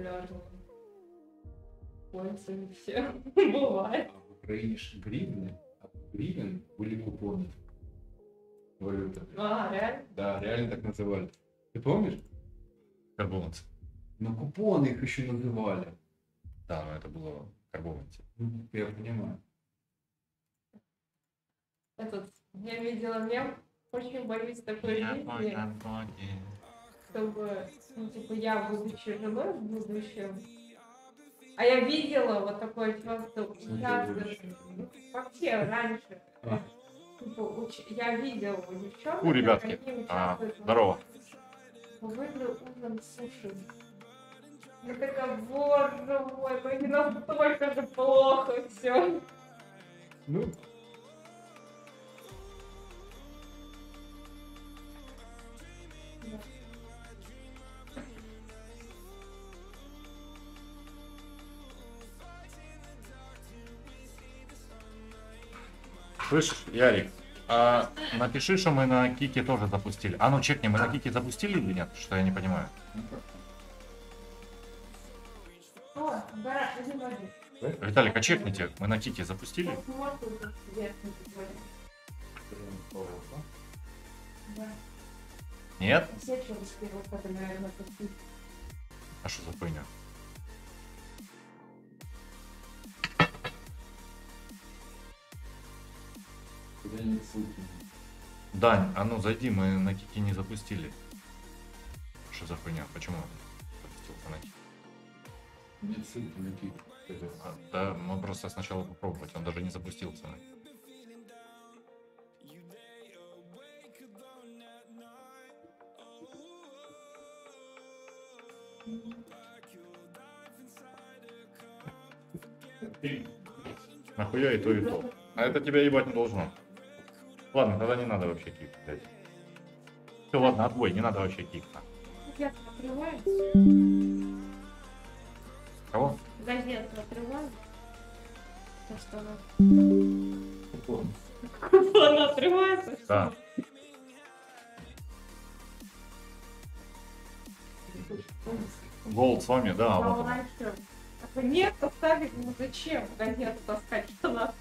популярным. Пользуемся. Бывает. А в Украине ж гривны, а в гривен были купоны. Валюта. А, реально? Да, реально так называли. Ты помнишь? Карбованцы. Ну, купоны их еще называли. Да, но это было карбованцы. Ну, Я понимаю. Этот, я видела мем, очень боюсь такой жизни, чтобы, ну, типа, я, будучи женой в будущем, а я видела вот такое просто участвует, ну, вообще раньше, А. типа, уч- я видела девчонок, У, ребятки, А, в- здорово. Выиграю ужин суши. Я такая, боже мой, ну не настолько же плохо все. Ну, Слышишь, Ярик, а напиши, что мы на Кике тоже запустили. А ну чекни, мы на Кике запустили или нет? Что я не понимаю. Виталик, а чекните, мы на Кике запустили? Нет? А что за хуйня? Куда-нибудь ссылки. Дань, а ну зайди, мы на Кике не запустили. Что за хуйня? Почему запустился на Кике? Нет ссылки на кик. А, да, мы просто сначала попробовать, он даже не запустился. Нахуя и то, и то. А это тебя ебать не должно. Ладно, тогда не надо вообще кик, блядь. Все, ладно, отбой, не надо вообще кик. Газету открывают. Кого? Газету открывают. То, что она... Купон. Она открывается? что Да. Голд с вами, да, А вот Нет, оставить, ну зачем газету таскать, что нас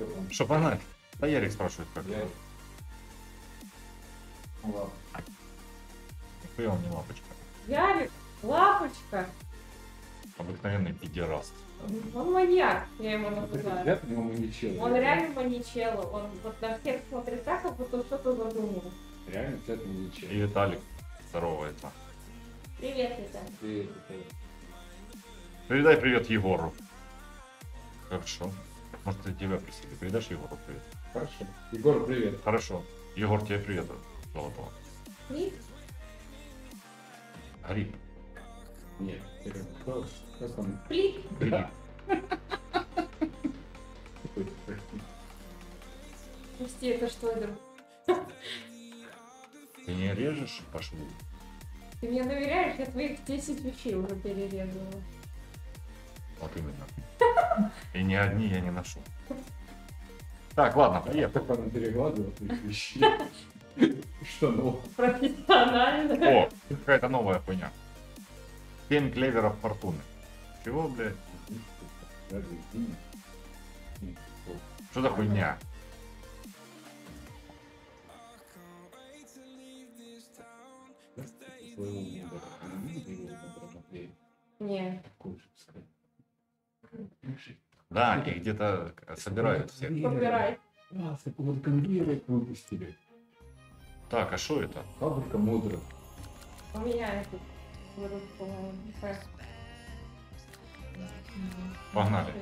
Кто там? Что, погнали? Да Ярик спрашивает, как. Я... Ну. Нихуя он не лапочка. Ярик, лапочка. Обыкновенный пидераст. Он маньяк, я его этот называю. у него маньячел. Он реально маньячело. Он вот на всех смотрит так, как будто что-то задумал. Реально взгляд маньячел. И Виталик здоровается. Привет, Витя. Ты это- Передай привет Егору. Хорошо. Может, ты тебя просили. Передашь Егору привет? Хорошо. Егор, привет. Хорошо. Егор, тебе привет. Золотого. Клип? Гриб. Нет. ты Кто? Как он? Клип? Гриб. Прости. Это что, друг? Ты не режешь по шву? Ты мне доверяешь? Я твоих 10 вещей уже перерезала. Вот именно. И ни одни я не ношу. Так, ладно, Я поехали. только на перекладывал твоих вещей. Что ну? Профессионально. О, какая-то новая хуйня. Семь клеверов фортуны. Чего, блядь? Что за хуйня? Не. Да, они где-то собирают всех. Вот выпустили. Так, а что это? Фабрика мудрых. У меня это. Погнали.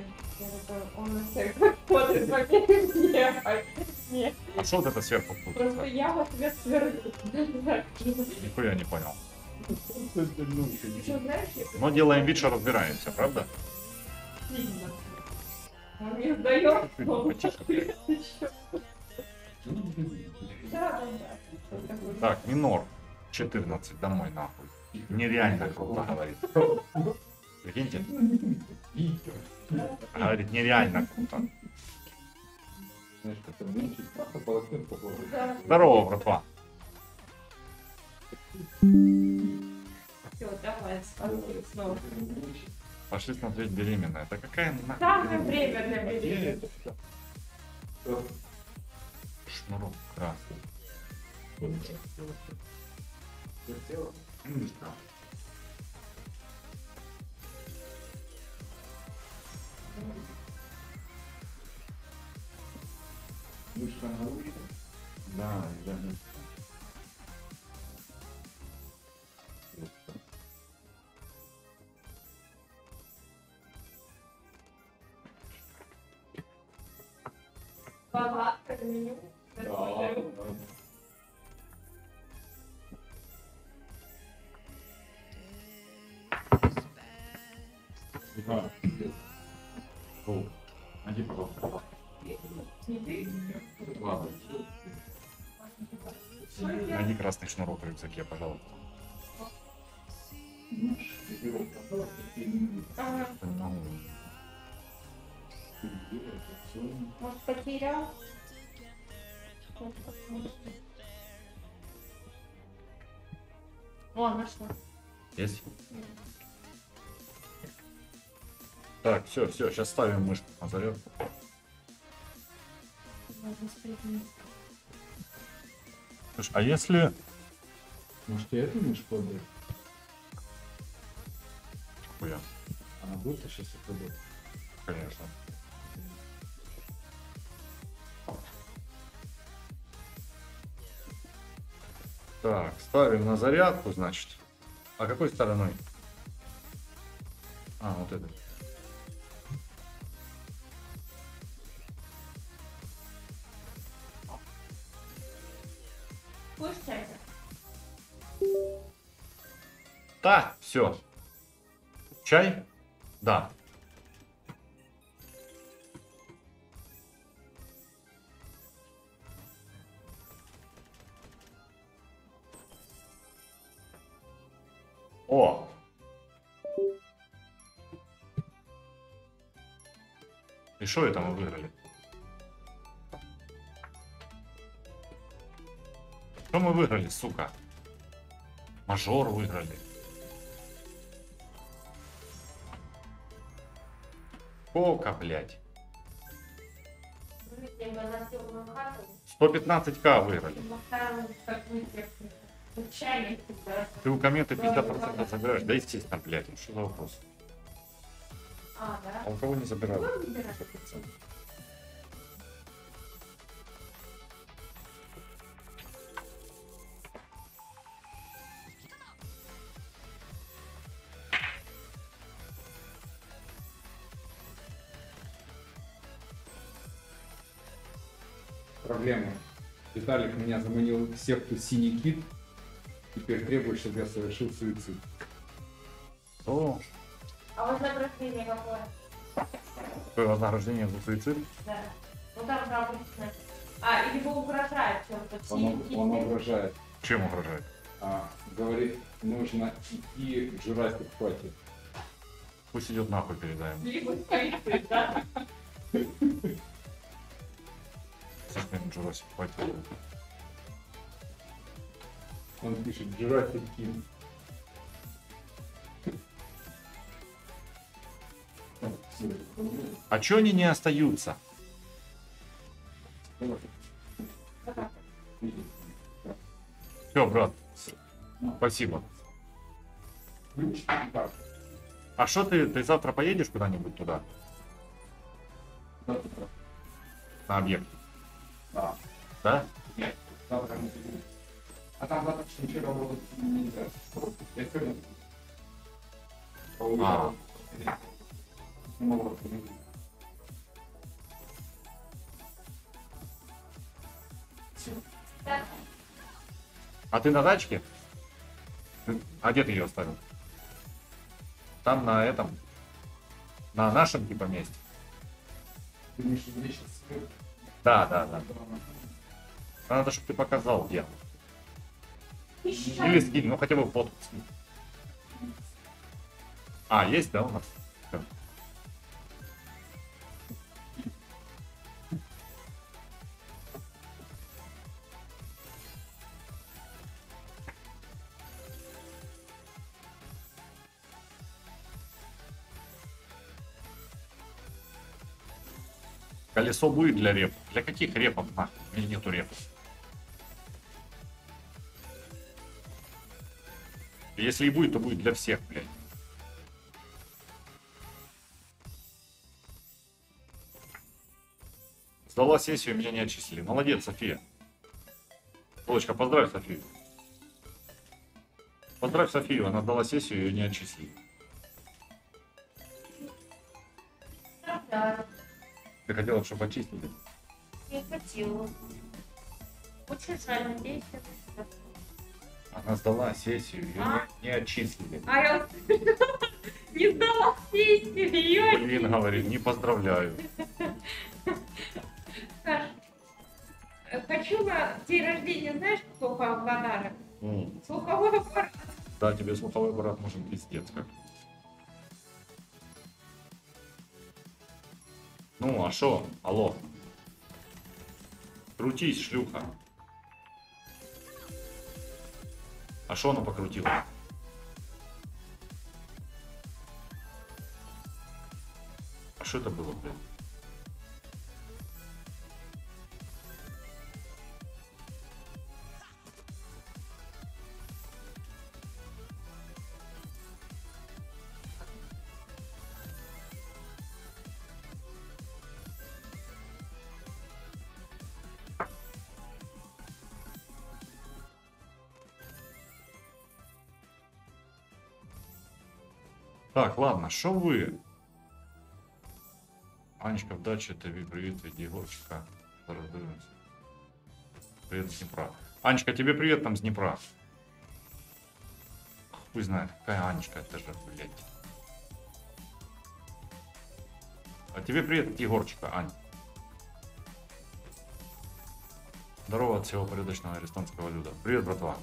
Он на всех смотрит, а что вот это сверху Просто я в ответ сверлю. Нихуя не понял. Но делаем вид, что разбираемся, правда? Сильно. Он мне сдает. Да, да, да. Такой. Так, минор. 14, домой нахуй. Нереально круто говорит. Прикиньте, говорит, нереально круто. Здорово, братва. Все, давай, снова. Пошли смотреть беременная. Да какая нахуй? Самое время для. Шнурок красный. Мышка наружу. Да, да. Меню. Посмотрю. Да. О. Цветы. Ладно. Найди красный шнурок в рюкзаке, пожалуйста. Ага. Может, потерял? О, нашла. Есть? Так, все, все, сейчас ставим мышку на зарядку. Слушай, а если... Может, и эту мышку отдать? Хуя, Она будет сейчас отдать. конечно. Так, ставим на зарядку, значит. А какой стороной? А, вот это. Будешь чай? Да, все. Чай? Да. Что это мы выиграли? Что мы выиграли, сука? Мажор выиграли. Сколько, блядь? Я бы на темную хату. 115к выиграли. Ты у кометы 50% забираешь. Да естественно, блядь, ну что за вопрос? А, да? А у кого не забирают? Будем выбирать? Проблема. Виталик меня заманил в секту Синий Кит. Теперь требует, чтобы я совершил суицид. О, А вознаграждение какое? какое вознаграждение за суицид? Да. Ну там же обычно. А, или вы угрожает чем-то. Он, он угрожает. Чем угрожает? А, говорит, нужно идти в Jurassic Party. Пусть идет нахуй передаем. Либо суицид, да? Зачем Jurassic Park? Он пишет Jurassic Kid. А чё они не остаются? Все, брат, спасибо. А что ты, ты завтра поедешь куда-нибудь туда, на объект? Да. Да? А там завтра ничего работать нельзя. Я сегодня А. А ты на тачке? А где ты ее оставил? Там на этом, на нашем типа месте. Да, да, да. Надо, чтобы ты показал, где. Или скинь, ну хотя бы фотку скинь. А, есть, да, у нас? Колесо будет для реп. Для каких репов? У меня нету репов. Если и будет, то будет для всех, блядь. Сдала сессию, меня не отчислили. Молодец, София. Полочка, поздравь Софию. Поздравь Софию, она сдала сессию, ее не отчислили. Хотела, чтобы отчислили? не хотела. Очень жаль, надеюсь, это. Она сдала сессию, ее А? не, отчислили. А я не сдала сессию, ее Блин, говорит, не поздравляю. Саш, хочу на день рождения, знаешь, какой подарок? Слуховой аппарат. Да, тебе слуховой аппарат нужен пиздец как. Ну, а шо? Алло. Крутись, шлюха. А шо она покрутила? А что это было, блин? Ладно, что вы? Анечка в даче, тобі привет, від Егорчика. Зараз дивимось. Привет с Днепра. Анечка, тебе привет там с Днепра. Хуй знает, какая Анечка, это же, блядь. А тебе привет от Егорчика, Ань. Здорово от всего порядочного арестантского люда. Привет, братва.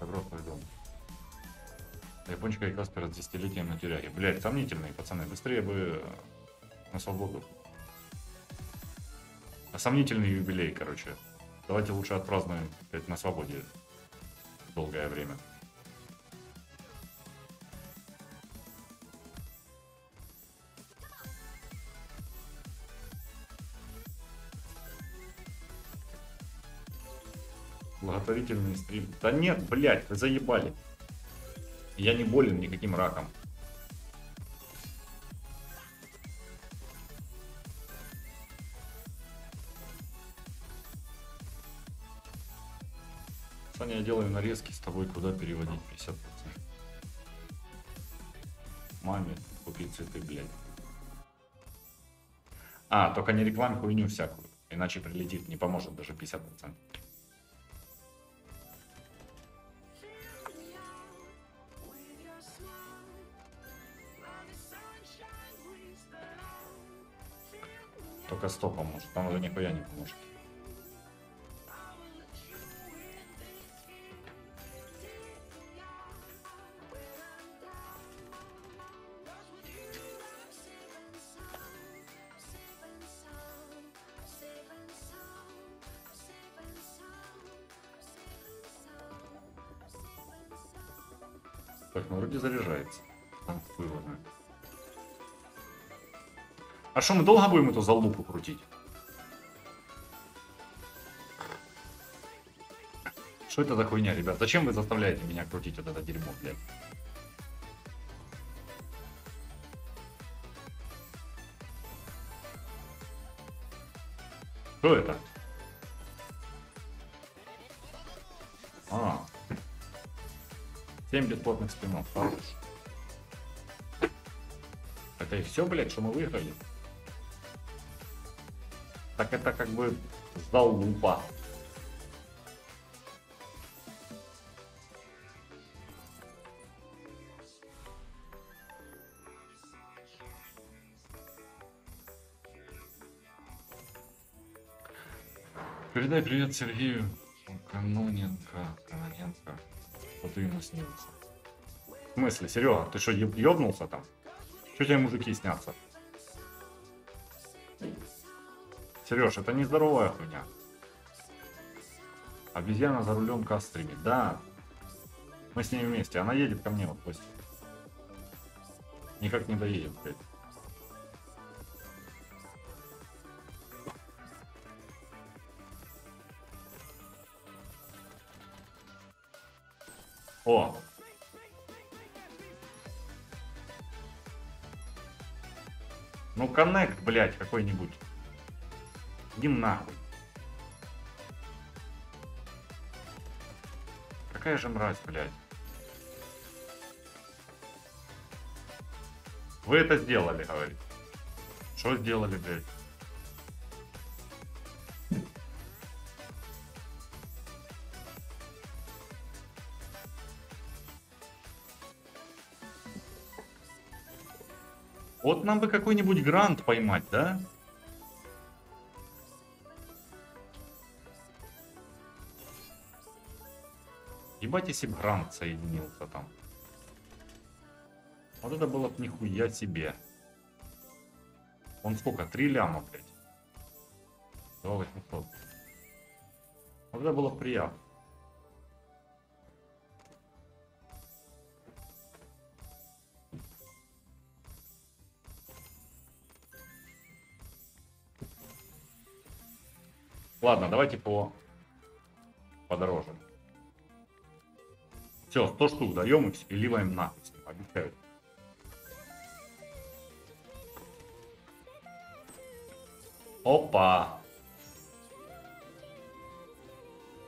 Добро поведом. Япончика и Каспер с десятилетием на тюряге. Блять, сомнительные пацаны. Быстрее бы на свободу. А сомнительный юбилей, короче. Давайте лучше отпразднуем блядь, на свободе долгое время. Благотворительный стрим. Да нет, блядь, вы заебали. Я не болен никаким раком. Саня, я делаю нарезки с тобой, куда переводить 50%. Маме купить цветы, блядь. А, только не реклам хуйню всякую. Иначе прилетит, не поможет даже 50%. Только 100 поможет. Там уже нихуя не поможет. Что, мы долго будем эту залупу крутить? Что это за хуйня, ребят? Зачем вы заставляете меня крутить вот это дерьмо, блядь? Что это? А. 7 бесплатных спинов. Хорош. Это и все, блядь, что мы выиграли? Так это как бы залупа. Передай привет Сергею Каноненко. Каноненко. Вот ему снился. В смысле, Серега, ты что, еб- ёбнулся там? Что тебе мужики снятся? Сереж, это нездоровая хуйня. Обезьяна за рулем кастрами. Да. Мы с ней вместе. Она едет ко мне вот пусть. Никак не доедет, блядь. О! Ну, коннект, блядь, какой-нибудь. Иди нахуй. Какая же мразь, блядь. Вы это сделали, говорит. Что сделали, блядь? Вот нам бы какой-нибудь грант поймать, да? Ебать, если бы грант соединился там. Вот это было бы нихуя себе. Он сколько? Три ляма, блядь. Два восемьсот. Вот это было бы приятно. Ладно, давайте по подороже. Все, 100 штук даем и с ним, Обещаю. Опа.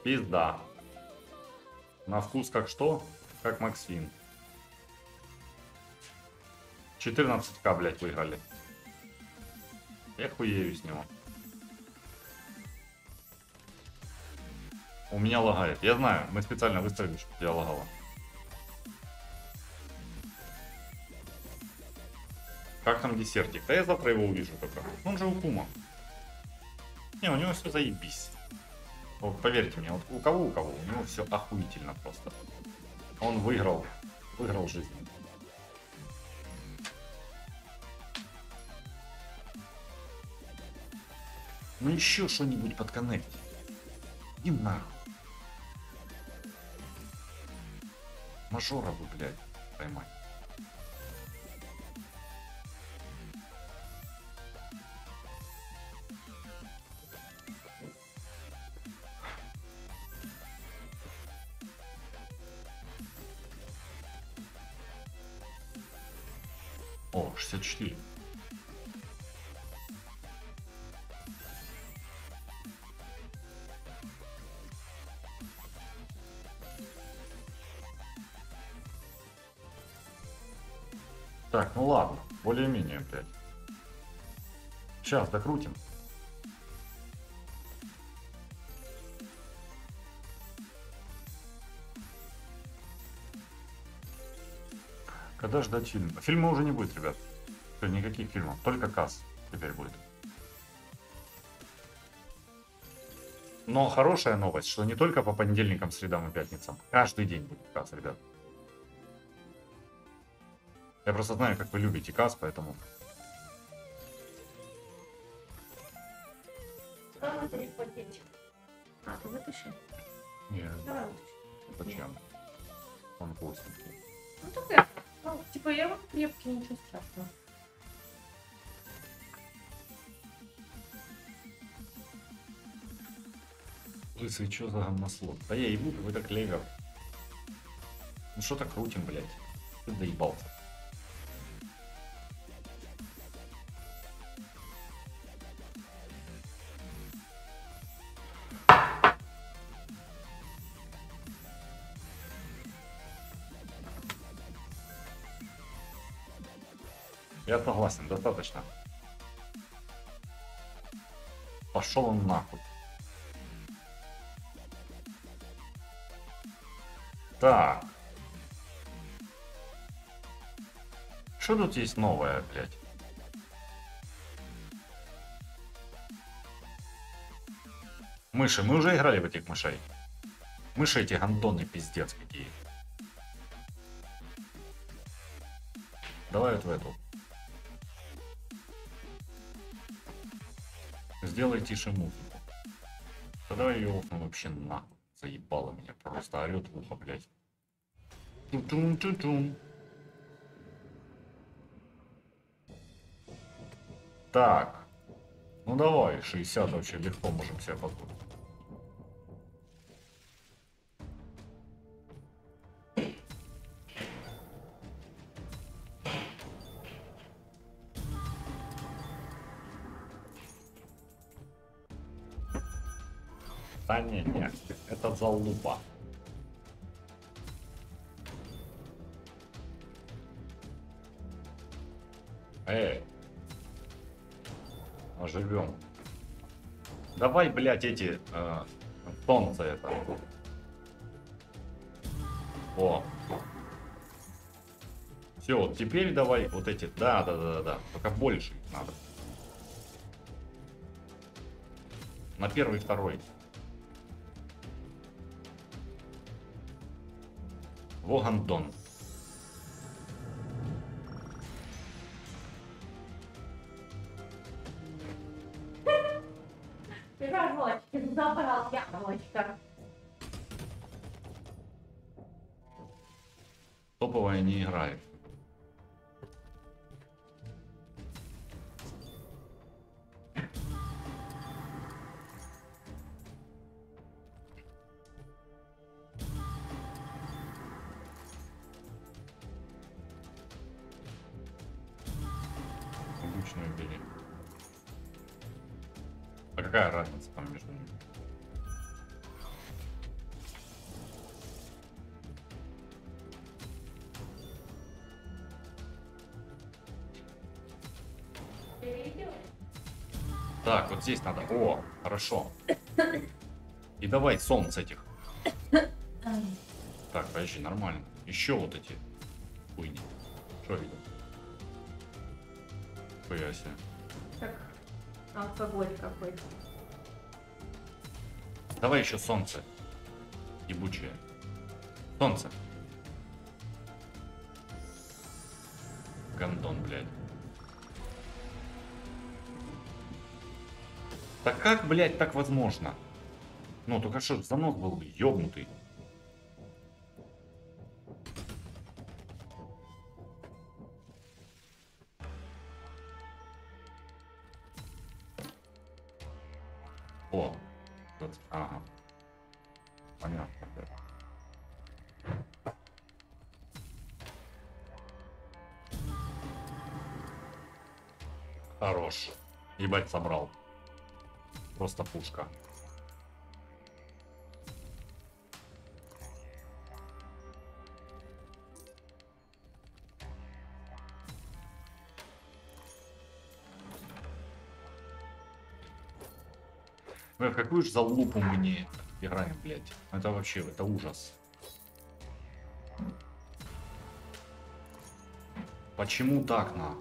Пизда. На вкус как что? Как Максим. 14к, блядь, выиграли. Я хуею с него. У меня лагает. Я знаю, мы специально выставили, чтобы тебя лагало. Как там десертик? Да я завтра его увижу только. Он же у Кума. Не, у него все заебись. Вот поверьте мне, вот у кого у кого, у него все охуительно просто. Он выиграл, выиграл жизнь. Ну еще что-нибудь подконнекти. Иди нахуй. Мажора бы, блядь, поймать. Так, ну ладно, более-менее, блядь. Сейчас докрутим. Когда ждать фильм? Фильма уже не будет, ребят. Никаких фильмов, только касс теперь будет. Но хорошая новость, что не только по понедельникам, средам и пятницам. Каждый день будет касс, ребят. Я просто знаю, как вы любите касс, поэтому... А, ты вытащи? Не, Давай вытащи. зачем? Он вкусный. Ну такая. Ну, типа я вот крепкий, ничего страшного. Лысый, что за говнослов? Да я ебу, какой-то клевер. Ну что так крутим, блядь? Ты доебался. Согласен, достаточно. Пошел он нахуй. Так. Что тут есть новое, блядь? Мыши. Мы уже играли в этих мышей. Мыши эти гандоны пиздец какие. Давай вот в эту. Сделай музыку. Да давай ее окна вообще нахуй. Заебало меня. Просто орет в ухо, блядь. Тун-тун-тун-тун. Так. Ну давай, 60 вообще легко можем себе позволить. Блядь, эти... Э, солнце это. О. Все, вот теперь давай вот эти. Да, да, да, да, да. Только больше их надо. На первый, второй. Вогандон. Забрал яблочко. Топовая не играет. Здесь надо. О, хорошо. И давай сон с этих. Так, подожди, нормально. Еще вот эти хуйни. Что видел? Хуя себе. Как алкоголь какой-то. Давай еще солнце. Ебучее. Солнце. Как, блядь, так возможно? Ну, только что, занос был бы ёбнутый. Какую же залупу мы не играем, блядь? Это вообще, это ужас. Почему так, на?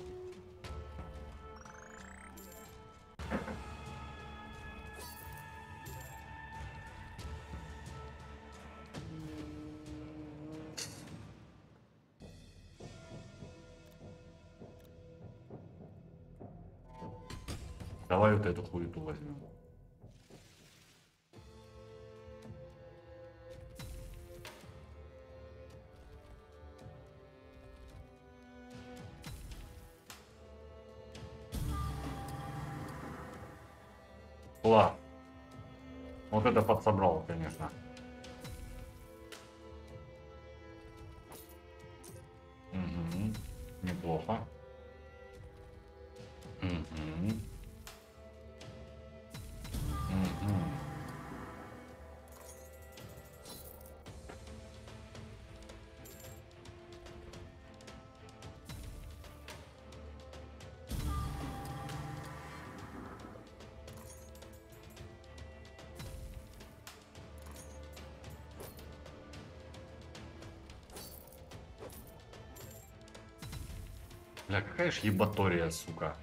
Бля, какая ж ебатория, сука.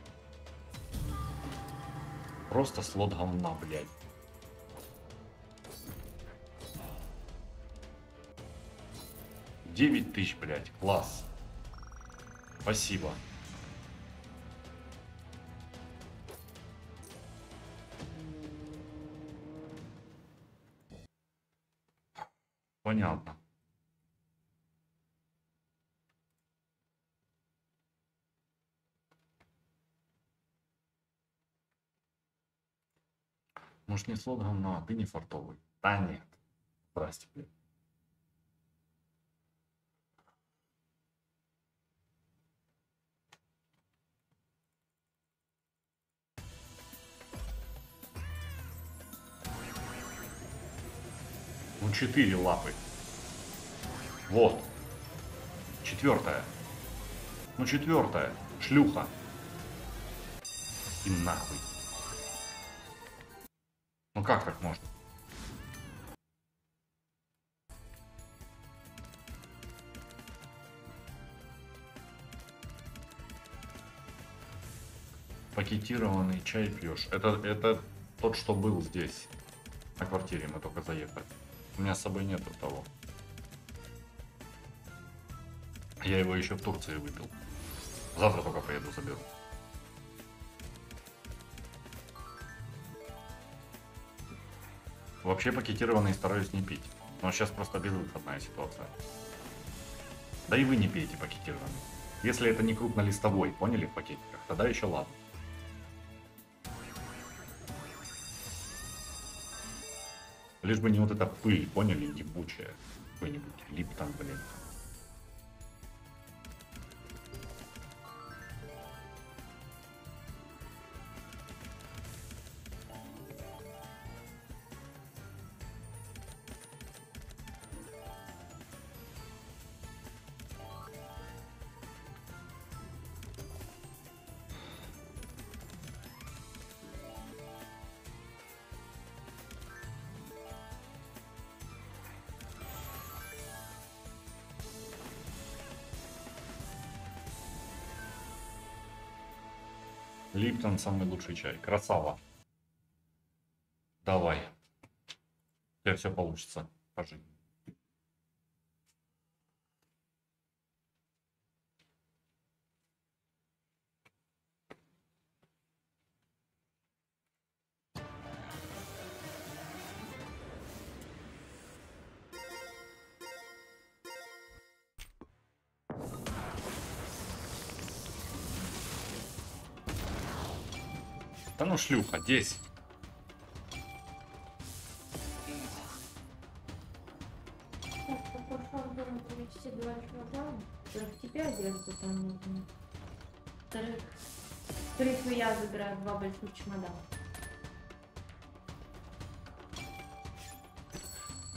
Просто слот говна, блядь. Девять тысяч, блядь, класс. Спасибо. Понятно. Слот говна, а ты не фартовый. Да нет. Здрасте, блядь. Ну, четыре лапы. Вот. Четвертая. Ну, четвертая. Шлюха. И нахуй. Ну как так можно? Пакетированный чай пьешь. Это, это тот, что был здесь. На квартире мы только заехали. У меня с собой нету того. Я его еще в Турции выпил. Завтра только поеду заберу. Вообще пакетированный стараюсь не пить. Но сейчас просто безвыходная ситуация. Да и вы не пейте пакетированный. Если это не крупнолистовой, поняли, в пакетиках, тогда еще ладно. Лишь бы не вот эта пыль, поняли, ебучая. Какой-нибудь липтон, блин. Липтон самый лучший чай. Красава. Давай. У тебя все получится. по. Шлюха, 10. Так, по фарбам привести два килограмма. Во-первых, тебе одежду там нужно. Я забираю два больших чемодана.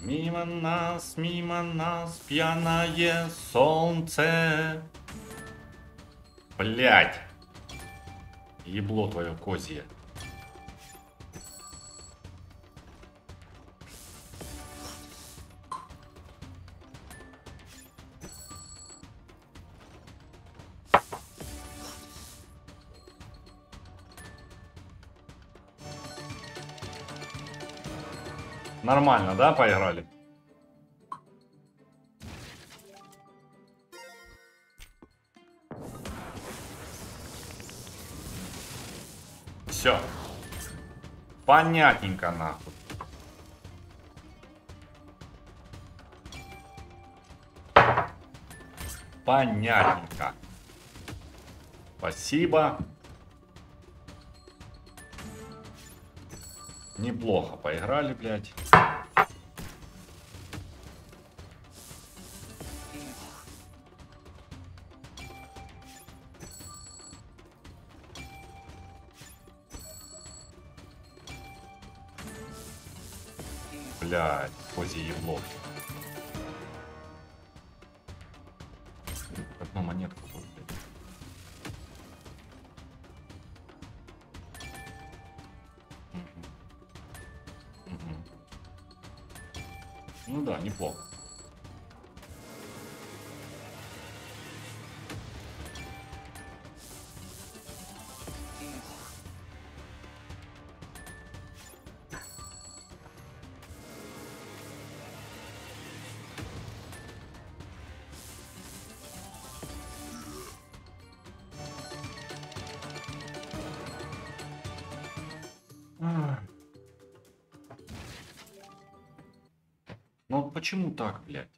Мимо нас, мимо нас, пьяное солнце. Блять. Ебло твое козье. Нормально, да, поиграли? Все. Понятненько, нахуй. Понятненько. Спасибо. Неплохо поиграли, блядь. Ну почему так, блядь?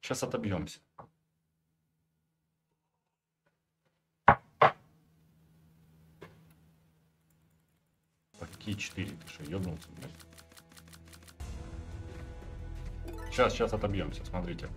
Сейчас отобьемся. Какие четыре? Ты что, ебнулся, блядь? Сейчас, сейчас отобьемся, смотрите.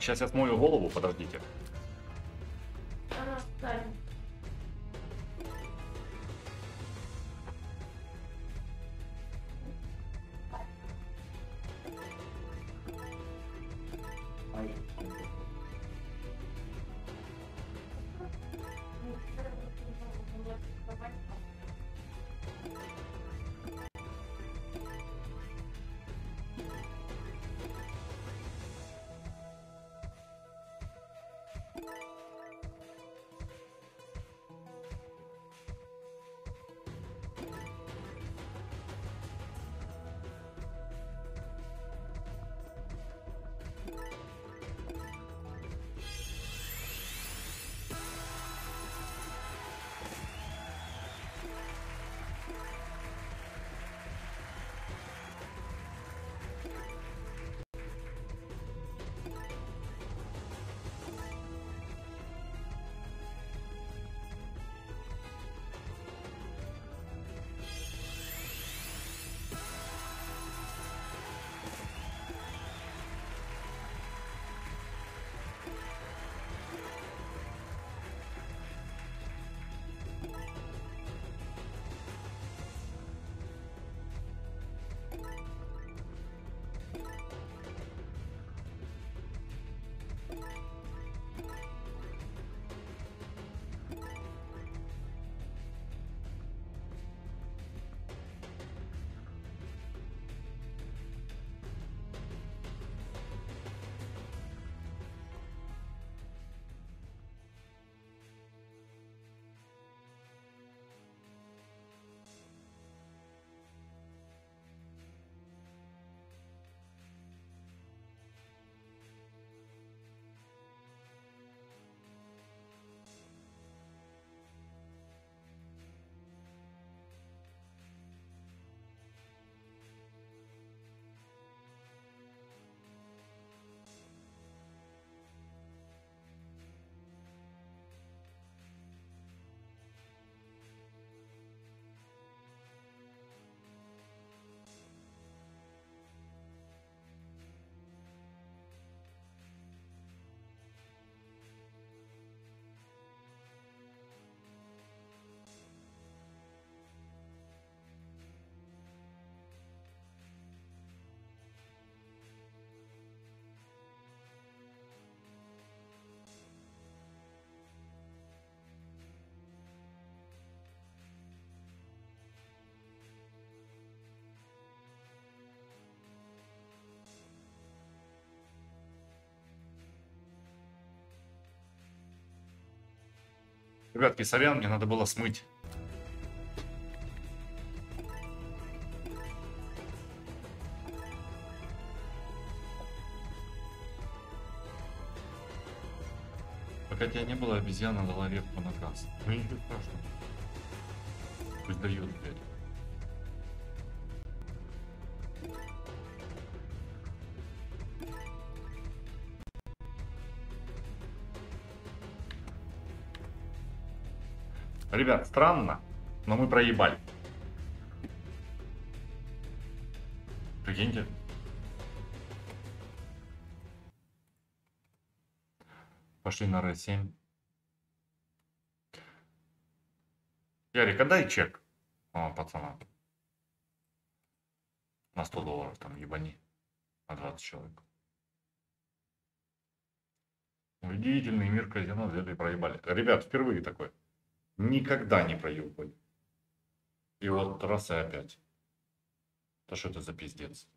Сейчас я смою голову, подождите. Ребятки, сорян, мне надо было смыть. Пока тебя не было, обезьяна дала ветку на газ. Ну ничего страшного. Пусть дает, блядь. Ребят, странно, но мы проебали. Прикиньте. Пошли на Р7. Ярик, отдай чек. О, пацана. На 100 долларов там ебани. На 20 человек. Удивительный мир казино взяли и проебали. Ребят, впервые такой. Никогда не проебывали. И вот раз и опять. Да что это за пиздец?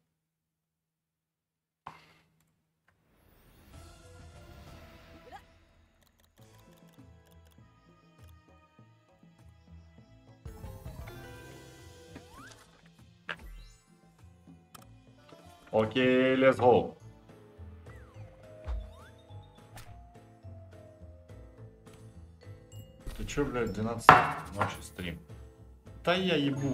Окей, let's go. Че, блядь, 12 ночи стрим? Та я ебу.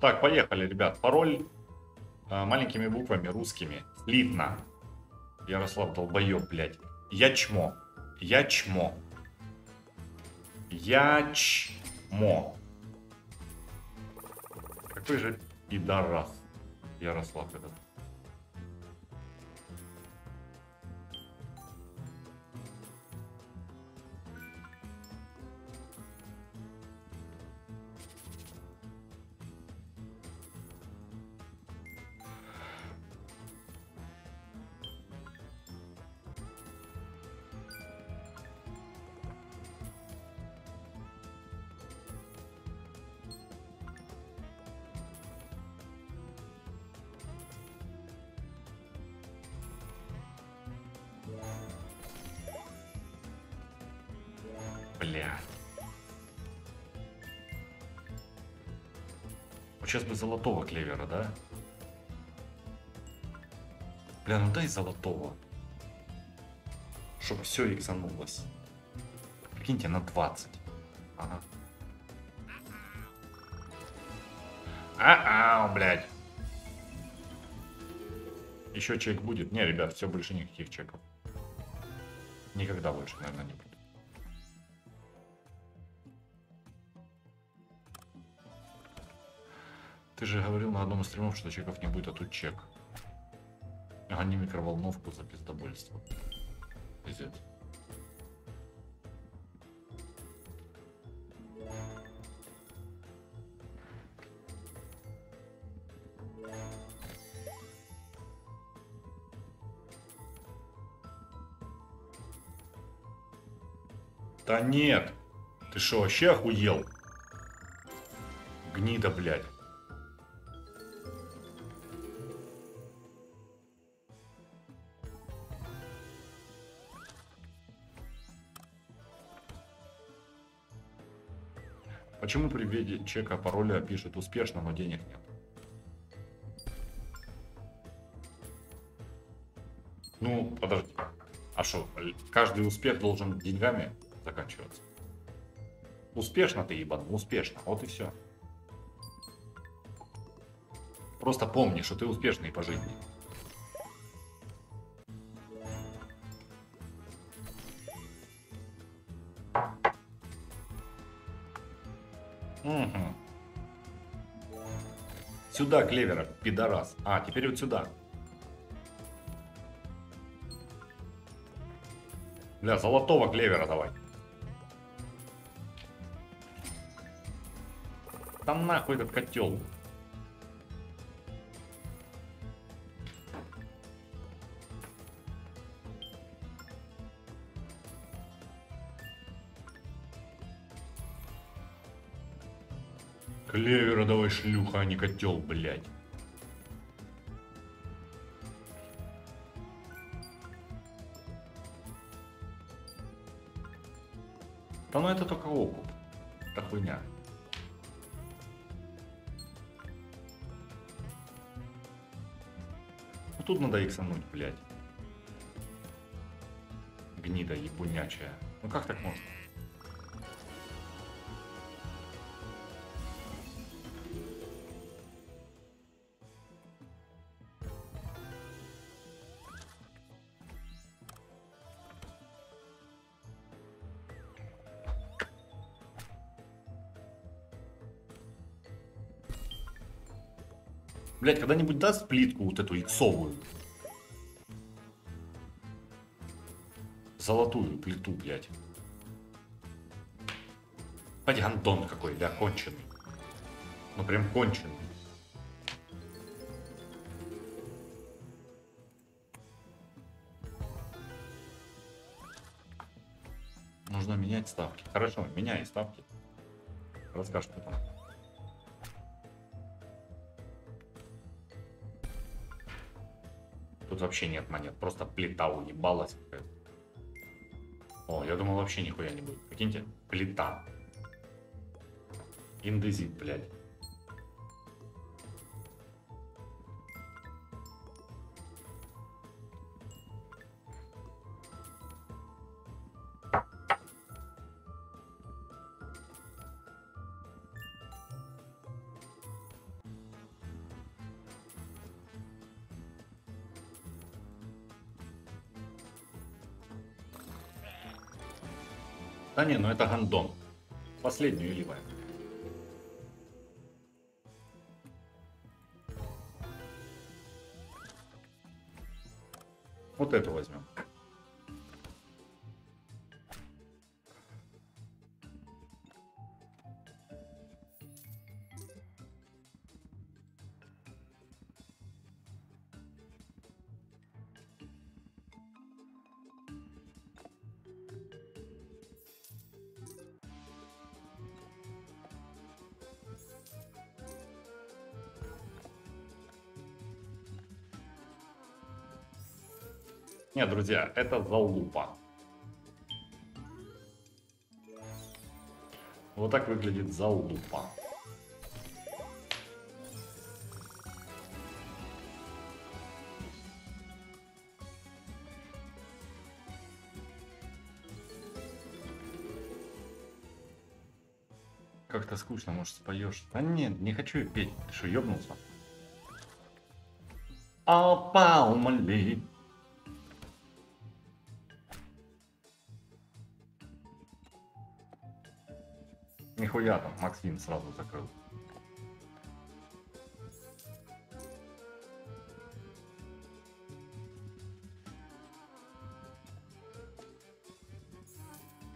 Так, поехали, ребят. Пароль э, маленькими буквами русскими. Слитно. Ярослав долбоеб, блядь. Я чмо. Я чмо. Я чмо. Какой же пидорас. Ярослав этот. Золотого клевера, да? Бля, ну дай золотого. Чтобы все иксанулось. Прикиньте, на 20. Ага. А-а, блядь. Еще чек будет? Не, ребят, все больше никаких чеков. Никогда больше, наверное, не будет. Ты же говорил на одном из стримов, что чеков не будет, а тут чек. Не микроволновку за пиздобольство. Пиздец. Да нет. Ты что, вообще охуел? Гнида, блядь. Почему при введе чека пароля пишет успешно, но денег нет? Ну, подожди. А что, каждый успех должен деньгами заканчиваться? Успешно ты ебанул, успешно. Вот и все. Просто помни, что ты успешный по жизни. Сюда, клевера, пидорас. А, теперь вот сюда. Бля, золотого клевера давай. Там нахуй этот котел. Давай, шлюха, а не котел, блядь. Да ну это только окуп. Это хуйня. Ну тут надо иксануть, блядь. Гнида ебунячая. Ну как так можно? Блять, когда-нибудь даст плитку вот эту иксовую? Золотую плиту, блядь. Пать гандон какой, да, конченый. Ну прям конченый. Нужно менять ставки. Хорошо, меняй ставки. Расскажешь потом. Вообще нет монет, просто плита уебалась. О, я думал вообще нихуя не будет. Прикиньте, плита. Индезит, блядь. Не, ну это гандон. Последнюю ливаем. Вот эту возьмем. Нет, друзья, это залупа. Вот так выглядит залупа. Как-то скучно, может, споешь. Да нет, не хочу петь. Ты что, ёбнулся? Опа, умоли. Нихуя там, Максим сразу закрыл.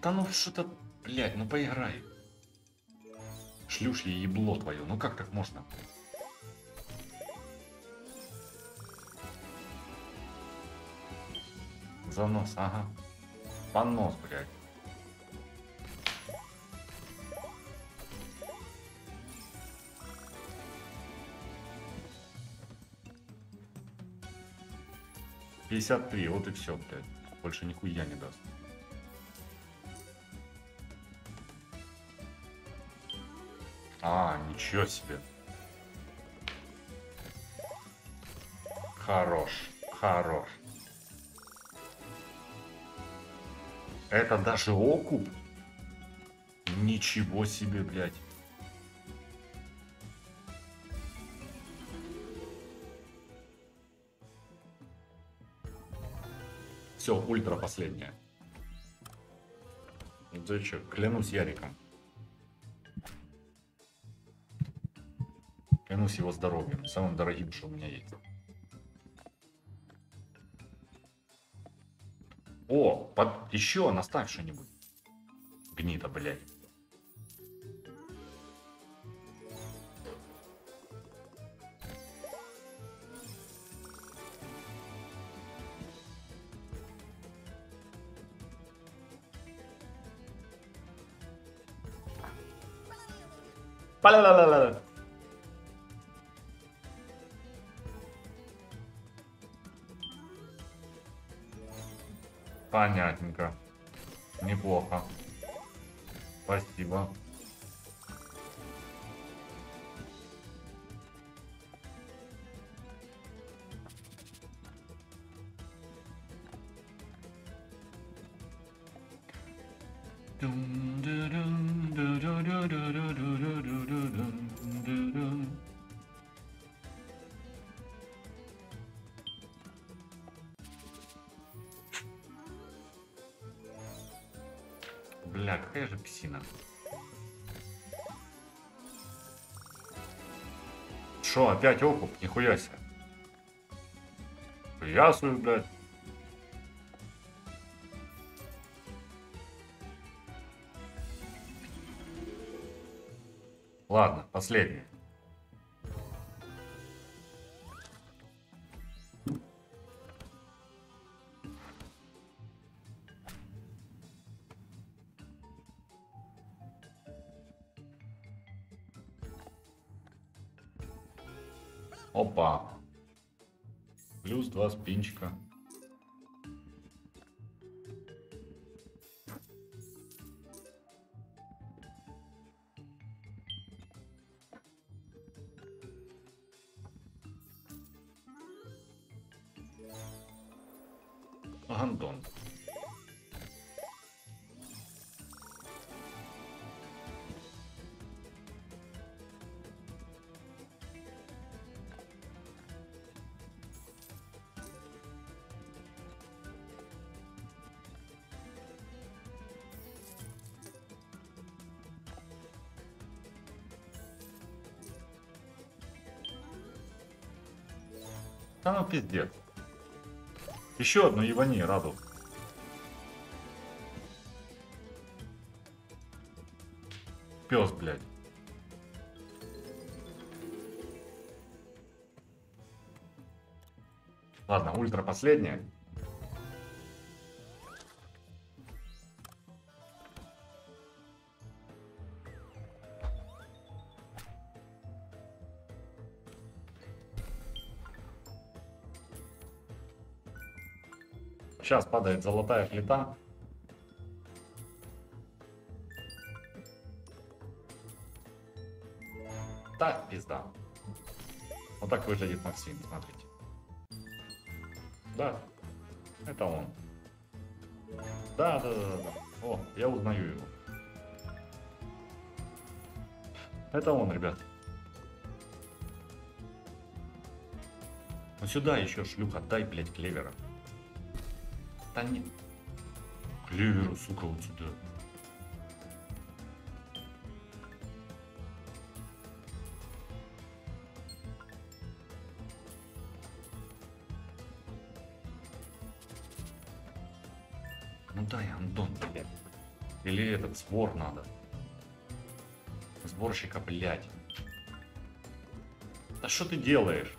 Да ну что-то, блядь, ну поиграй. Шлюшье ебло твое, ну как так можно? Занос, ага. Понос, блядь. Пятьдесят три, вот и все, блядь. Больше нихуя не даст. А, ничего себе. Хорош, хорош. Это даже окуп? Ничего себе, блядь. Все, ультра последняя. Да что, клянусь Яриком. Клянусь его здоровьем, самым дорогим, что у меня есть. О, под... еще наставь что-нибудь. Гнида, блядь. Шо, опять окуп? Нихуя себе. Ясную, блядь. Ладно, последний. Гандон. А ну пиздец. Еще одну ебани, раду. Пес, блядь. Ладно, ультра последняя. Сейчас падает золотая плита. Так, пизда. Вот так выглядит Максим, смотрите. Да, это он. Да, да, да, да. О, я узнаю его. Это он, ребят. Ну сюда еще, шлюха, дай, блядь, клевера. Да нет. Клевера, сука, вот сюда. Ну дай, блядь. Или этот сбор надо. Сборщика, блядь. Да что ты делаешь?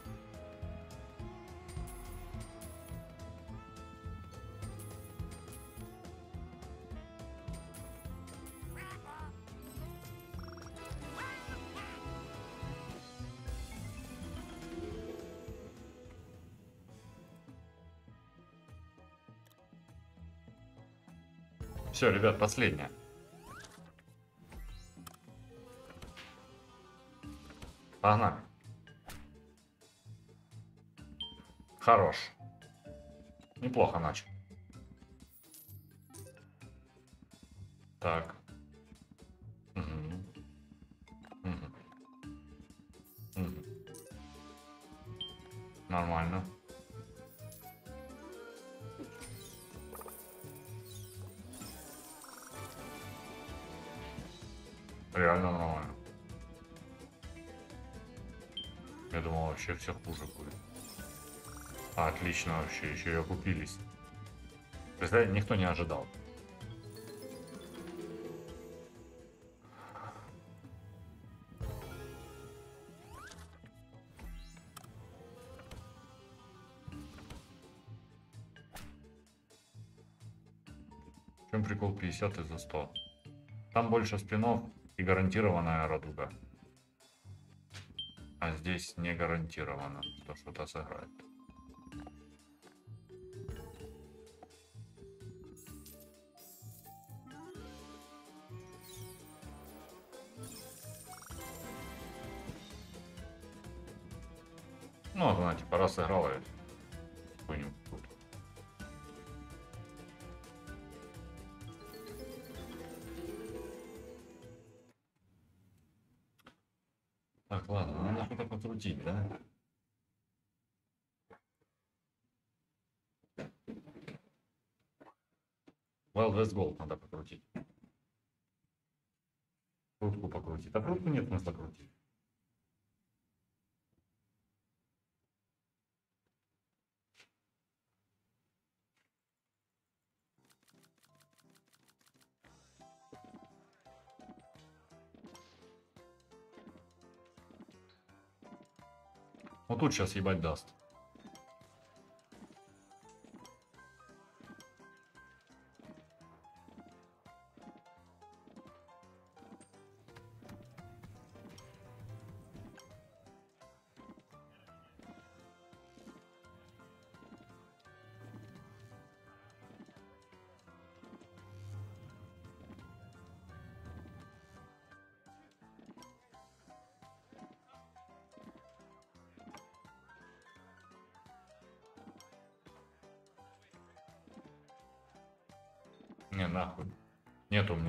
Все, ребят, последняя. Погнали. Хорош. Неплохо начал. Все хуже будет. А, отлично вообще, еще и окупились. Представляете, никто не ожидал. В чем прикол 50 из за 100? Там больше спинов и гарантированная радуга. А здесь не гарантированно, что что-то сыграет. Ну, вот она типа раз сыграла West Gold надо покрутить. Крутку покрутить. А крутку нет смысла крутить. Вот тут сейчас ебать даст.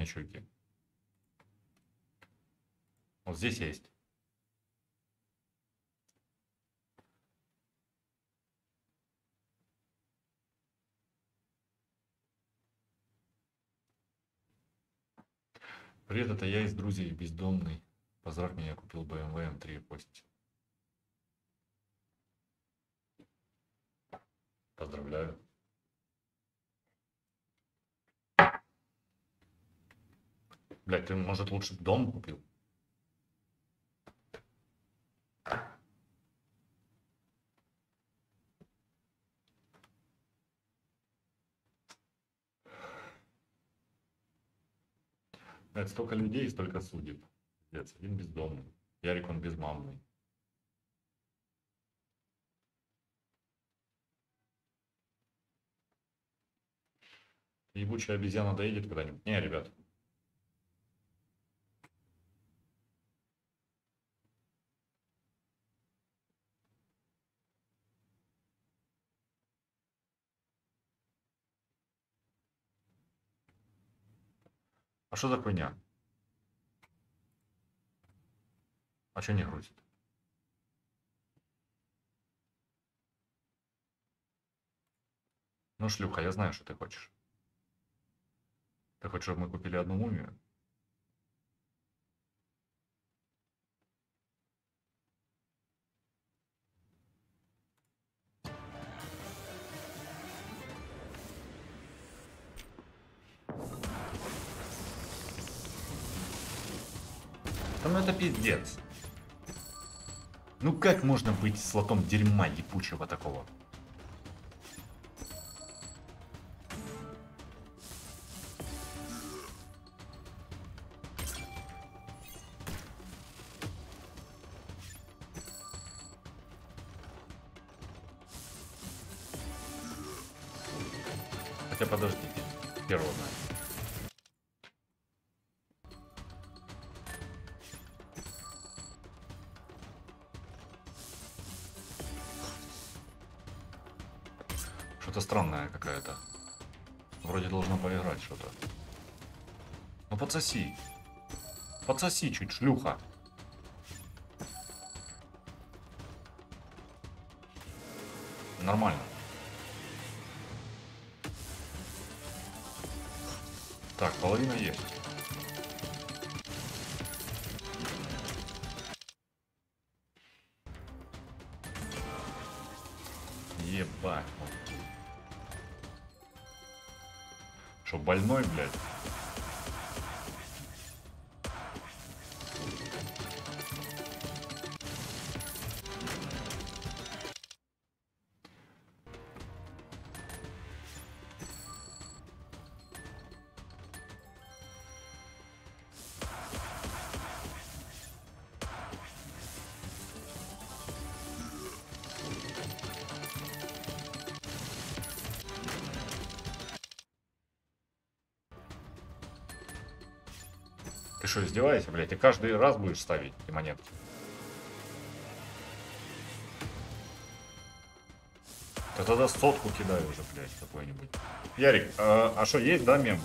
Меня чуйки. Вот здесь есть. Привет, это я из друзей бездомный. Поздравь меня, я купил BMW M3 кость. Поздравляю. Блять, ты, может, лучше дом купил? Блядь, столько людей, столько судеб. Пиздец, один бездомный. Ярик, он безмамный. Ебучая обезьяна доедет когда-нибудь? Не, ребят. А что за хуйня? А что не грузит? Ну, шлюха, я знаю, что ты хочешь. Ты хочешь, чтобы мы купили одну мумию? Да ну это пиздец. Ну как можно быть слотом дерьма ебучего такого? Хотя подождите, первого подсоси. Подсоси чуть, шлюха. Нормально. Так, половина есть. Ебать. Что, больной, блядь? Издеваешься, блядь? Ты каждый раз будешь ставить эти монетки? Да тогда сотку кидай уже, блядь, какой-нибудь. Ярик, а что, есть, да, мем?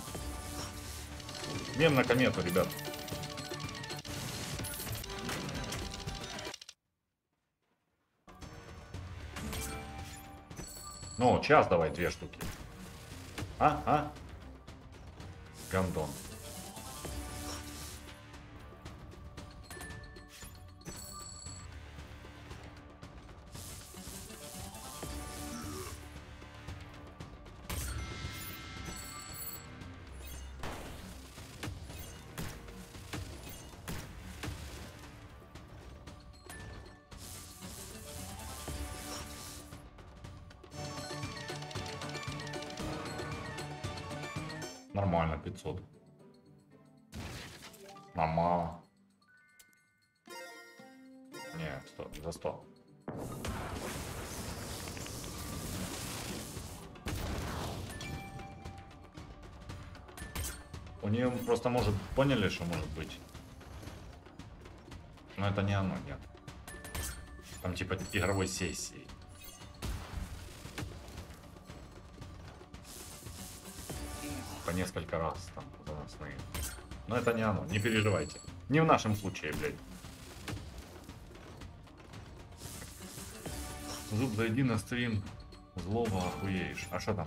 Мем на комету, ребят. Ну, час давай две штуки. А, а? Гандон. Просто может, поняли, что может быть? Но это не оно, нет. Там типа игровой сессии. по несколько раз там запасные. Но это не оно, не переживайте. Не в нашем случае, блядь. Зуб, зайди на стрим. Злого охуеешь. А что там?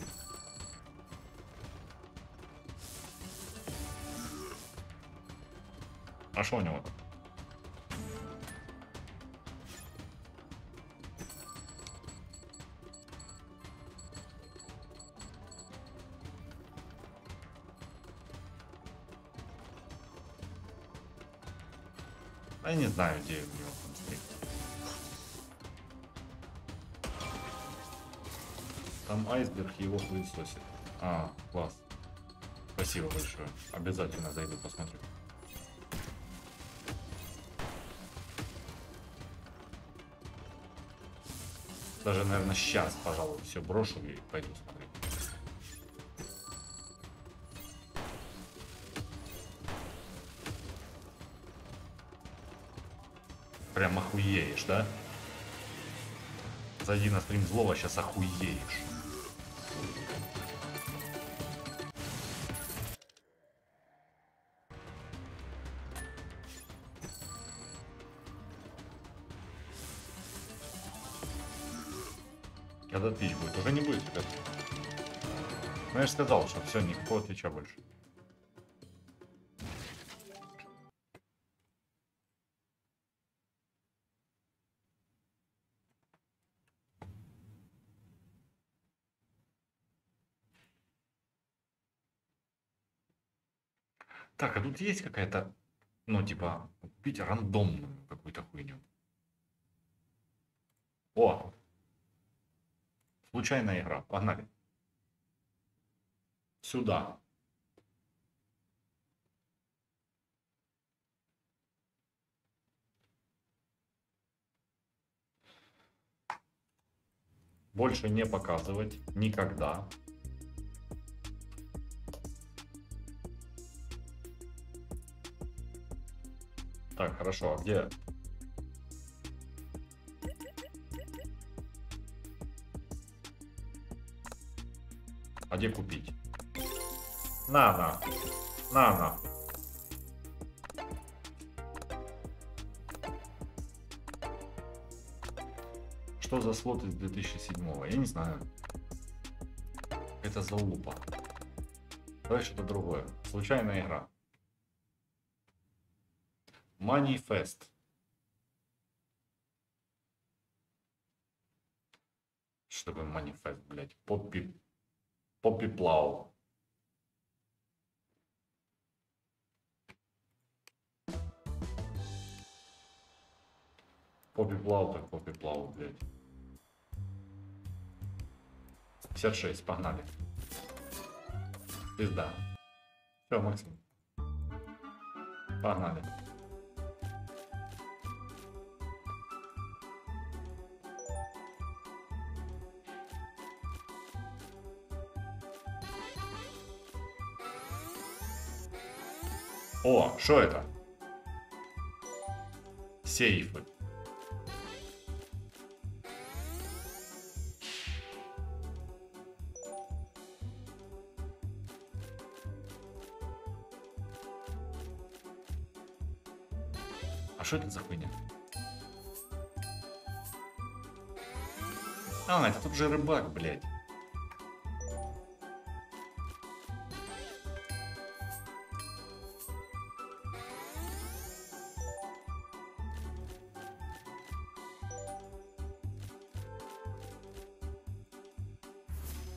хорошо у него. Я не знаю, где его конфликт. Там айсберг его хуесосит. А, класс. Спасибо большое. Обязательно зайду посмотрю. Даже, наверное, сейчас, пожалуй, все брошу и пойду смотреть. Прям охуеешь, да? Зайди на стрим злого, сейчас охуеешь. Сказал, что все, никакого твича больше. Так, а тут есть какая-то, ну, типа, купить рандомную какую-то хуйню. О! Случайная игра. Погнали. Сюда. Больше не показывать никогда. Так, хорошо, а где? А где купить? На, на. На, на. Что за слот из 2007 Я не знаю. Это залупа. Давай что-то другое. Случайная игра. Манифест. Что такое манифест, блядь? Поппи... Поппи Плау. Поппи Плау, так Поппи Плау, блядь. 56, погнали. Пизда. Все, Максим. Погнали. О, что это? Сейфы. Что это за хуйня? А, это тут же рыбак, блядь.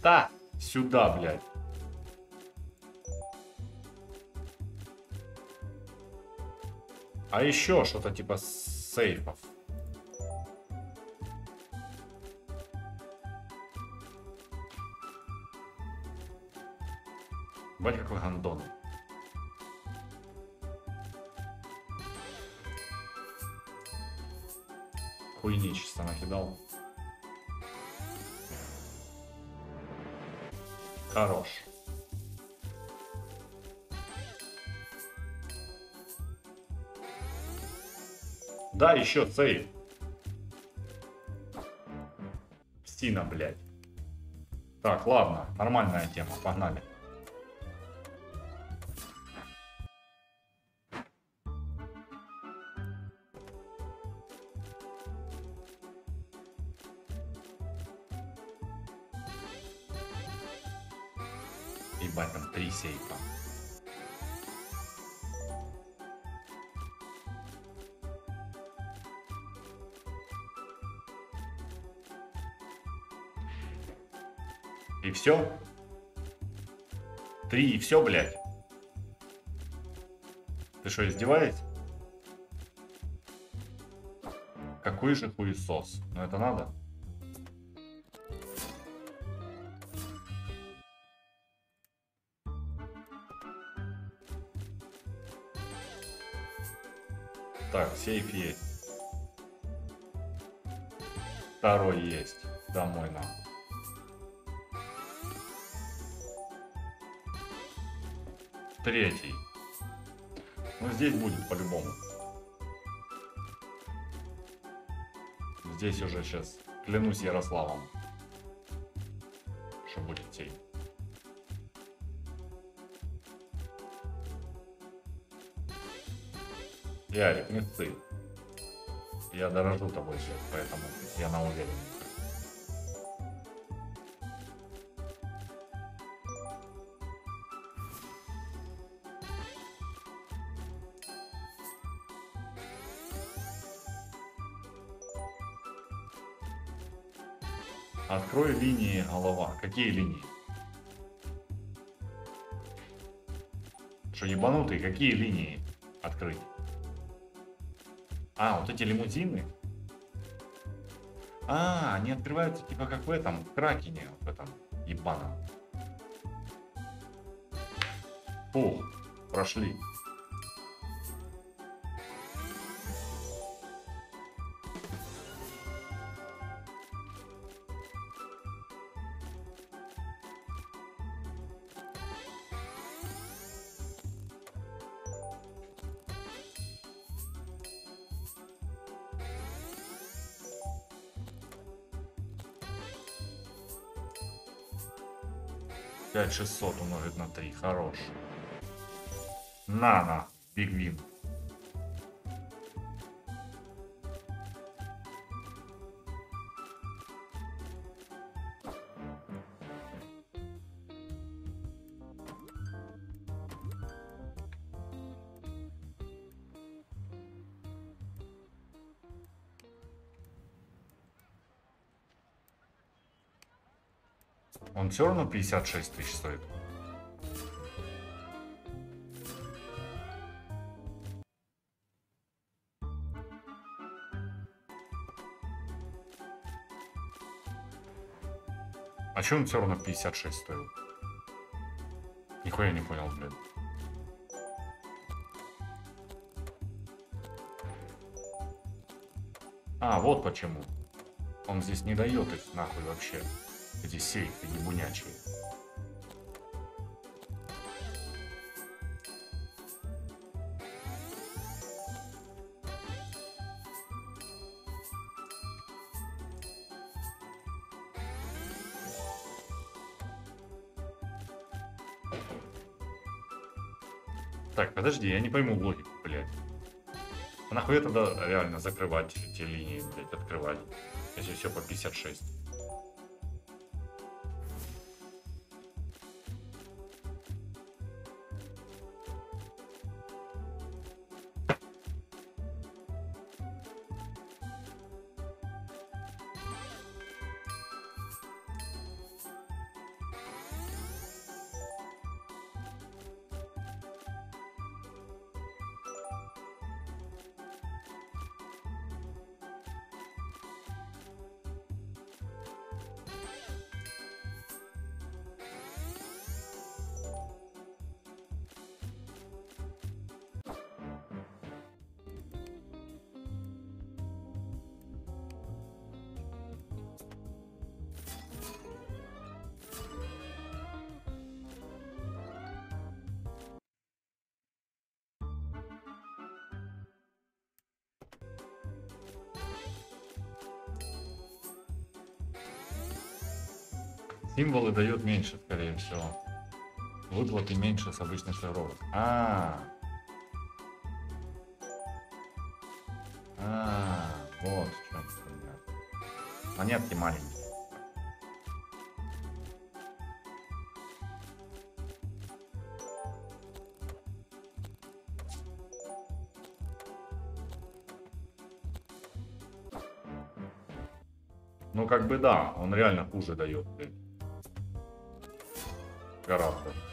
Да, сюда, блядь. А еще что-то типа сейфов. Бать какой гандон. Еще сейф. Стина, блядь. Так, ладно, нормальная тема, погнали. Все, блядь? Ты что, издеваешься? такой же хуесос. Но это надо? Так, сейф есть. Второй есть. Домой нам. Третий. Ну, здесь будет по-любому. Здесь уже сейчас клянусь Ярославом, что будет сейф. Ярик, не ссы. Я дорожу тобой сейчас, поэтому я на уверенности. Какие линии? Что, ебанутые? Какие линии открыть? А, вот эти лимузины? А, они открываются типа как в этом, в Кракене, в этом ебаном. Фух, прошли. Пять шестьсот умножить на три, хорош. На, на, все равно 56 тысяч стоит. А че он все равно 56 стоил? Нихуя не понял, блин. А, вот почему. Он здесь не дает их нахуй вообще. Эти сейфы ебунячие. Так, подожди, я не пойму логику, блядь. А нахуй тогда реально закрывать эти линии, блядь, открывать, если все по 56? Символы дает меньше, скорее всего. Выплаты меньше с обычных серверов. А, а, вот в чем хуйня. Монетки маленькие. Ну, как бы да, он реально хуже дает. блин. Гораздо.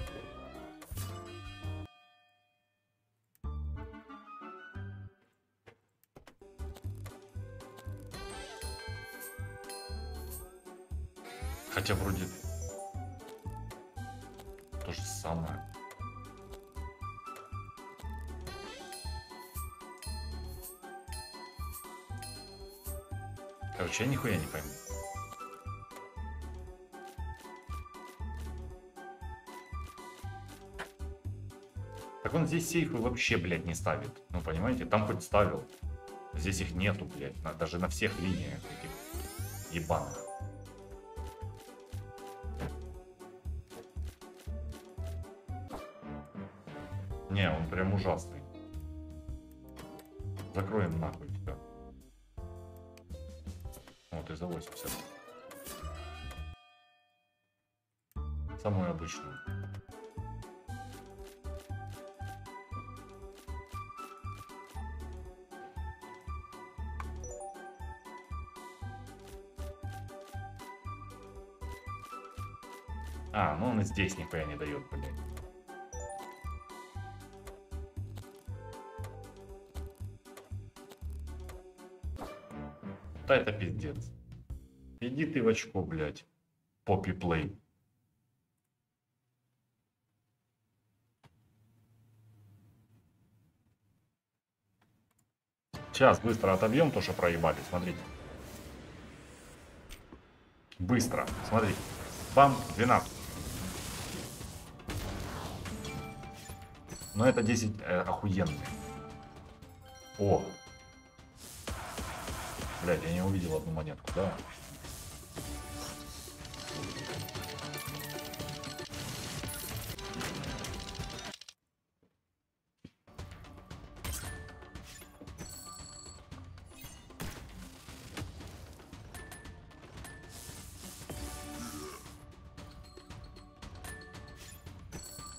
Сейфы вообще, блядь, не ставит. Ну, понимаете, там хоть ставил. Здесь их нету, блядь. на- даже на всех линиях этих ебаных. Не, он прям ужасный. Закроем нахуй все. Вот и за 80. Самую обычную. Он здесь нихуя не дает, блядь. Да это пиздец. Иди ты в очко, блядь. Поппи плей. Сейчас быстро отобьем то, что проебали. Смотрите. Быстро. Смотри. Бам, 12. Но это 10 э, охуенные. О. Блядь, я не увидел одну монетку, да?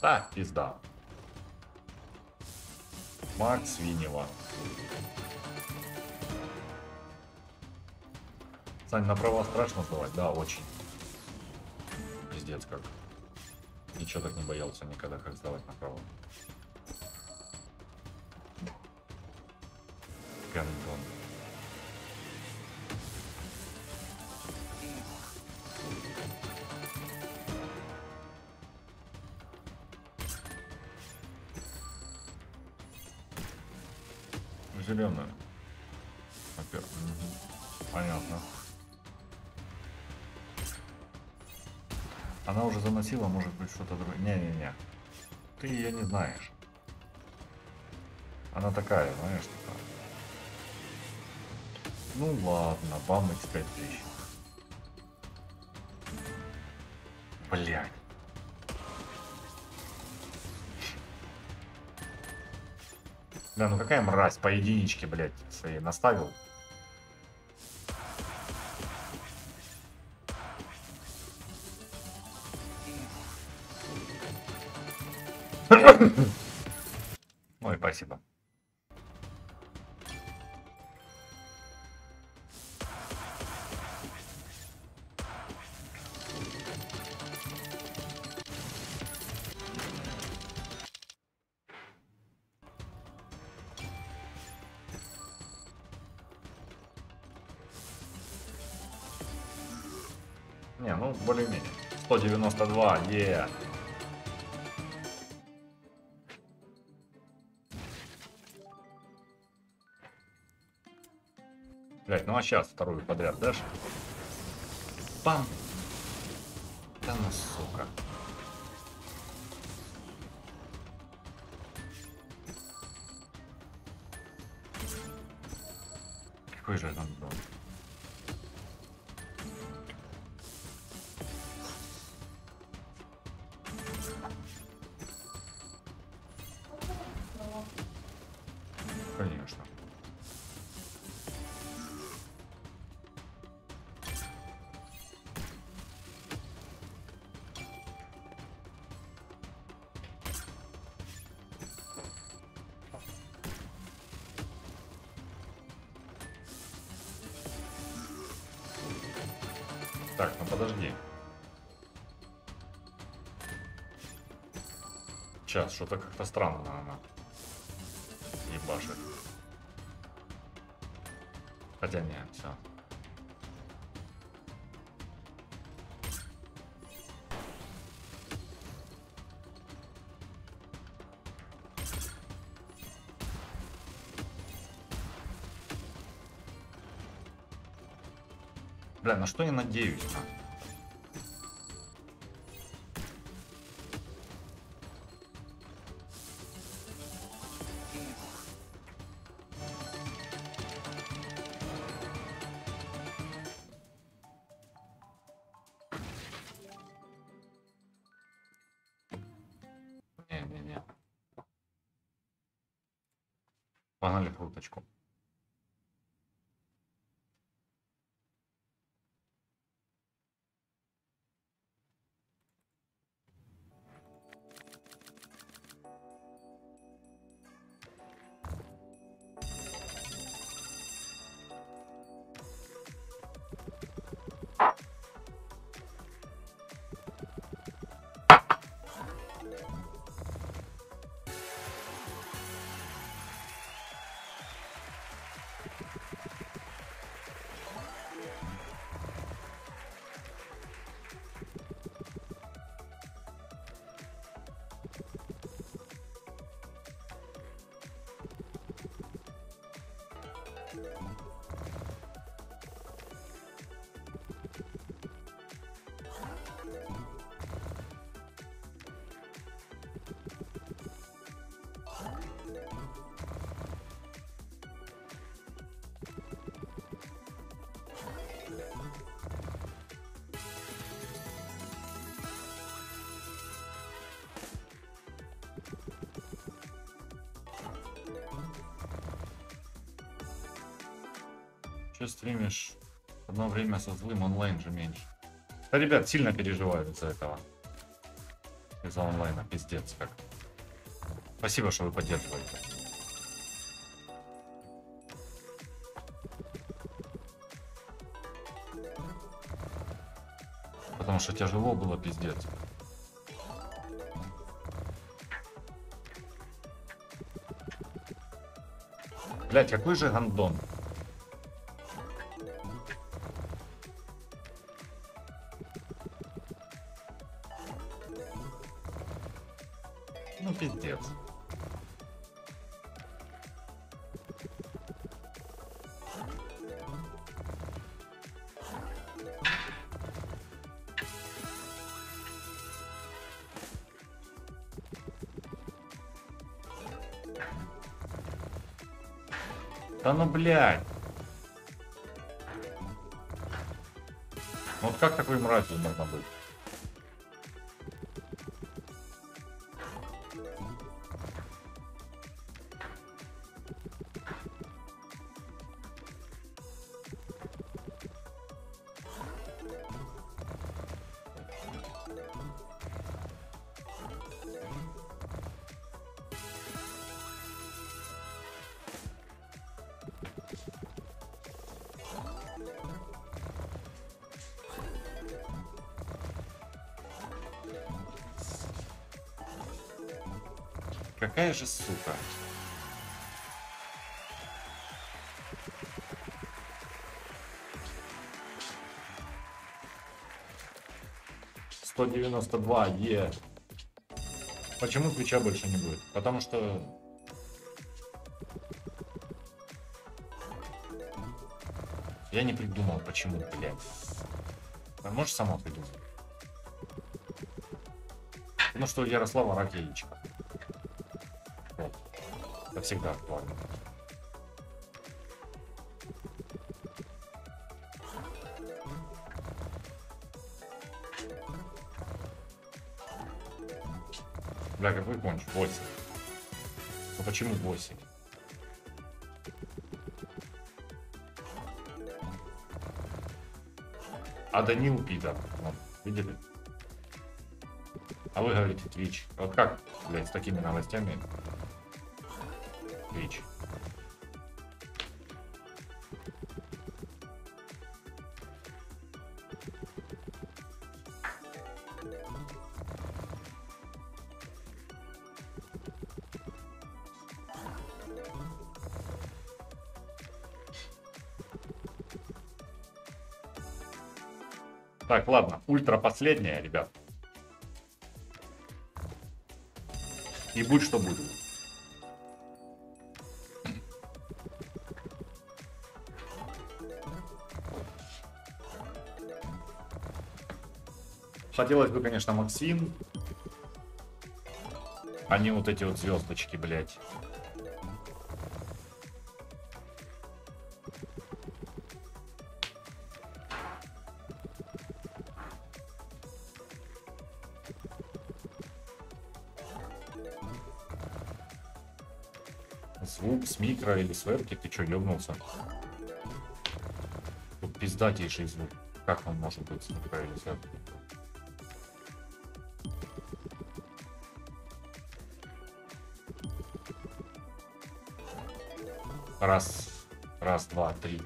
Так, пизда. Макс Свинева. Сань, на права страшно сдавать? Да, очень. Пиздец как. Ничего так не боялся никогда, как сдавать на Заносила, может быть, что-то другое. Не-не-не. Ты ее не знаешь. Она такая, знаешь, такая. Ну ладно, бам x5 тысяч. Блять. Да, ну какая мразь, по единичке, блядь, своей наставил. 192, е. Блять, ну а сейчас вторую подряд дашь? Пам! Да ну сука. Какой же там Сейчас, что-то как-то странно она ебашит. Хотя нет, все. Бля, на что я надеюсь-то? Стримишь? Одно время со злым онлайн же меньше. Да, ребят, сильно переживаю из-за этого. Из-за онлайна, пиздец как. Спасибо, что вы поддерживаете. Потому что тяжело было, пиздец. Блять, какой же гандон. Ну, блядь. Вот как такой мразью можно быть? Какая же сука. Сто девяносто два е. Почему твича больше не будет? Потому что я не придумал, почему, блядь. Можешь сама придумать? Потому что Ярослава рак. Всегда актуально. Бля, какой конч? 8. Ну почему 8? А Данил пидор. Вот, видели? А вы говорите Twitch. Вот как, блядь, с такими новостями? Twitch. Так, ладно, ультра последняя, ребят. И будь что будет. Хотелось бы, конечно, Максим. А не вот эти вот звездочки, блядь. Звук с микро или с вебки, ты чё, ёбнулся? Тут пиздатейший звук. Как он может быть с микро или с вебки? Раз, раз, два, три.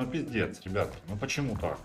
Не, ну пиздец, ребят. Ну почему так?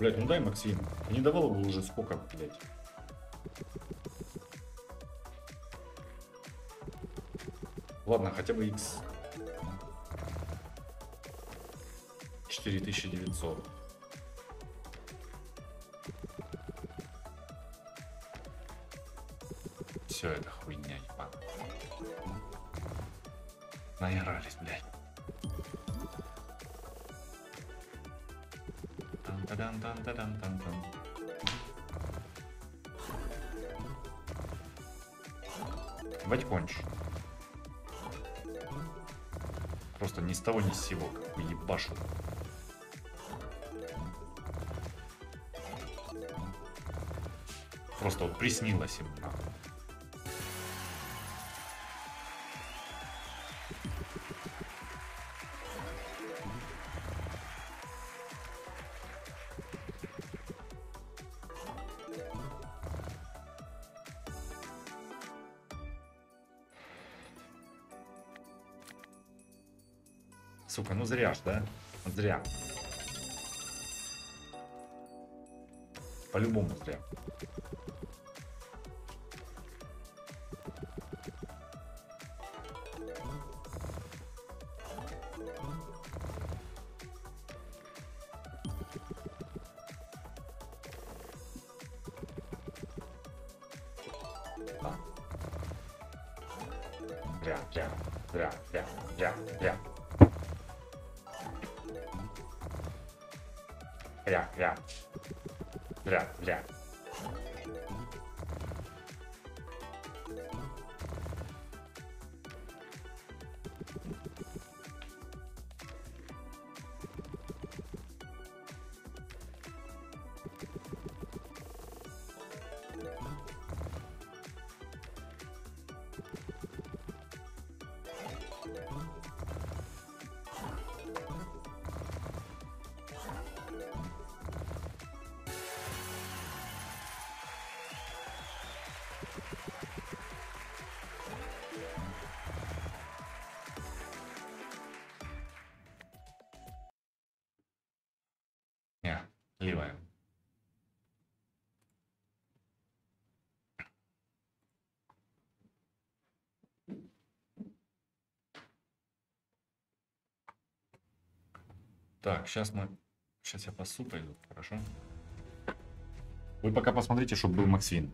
Блять, ну дай Максим. Ты не давал бы уже сколько, блять. Ладно, хотя бы X. 4900. С того ни с сего, как бы ебашу. Просто вот приснилось им нахуй. Зря ж, да? Зря. По-любому зря. Так, сейчас мы... Сейчас я пасу пойду, хорошо? Вы пока посмотрите, чтобы был Максвин.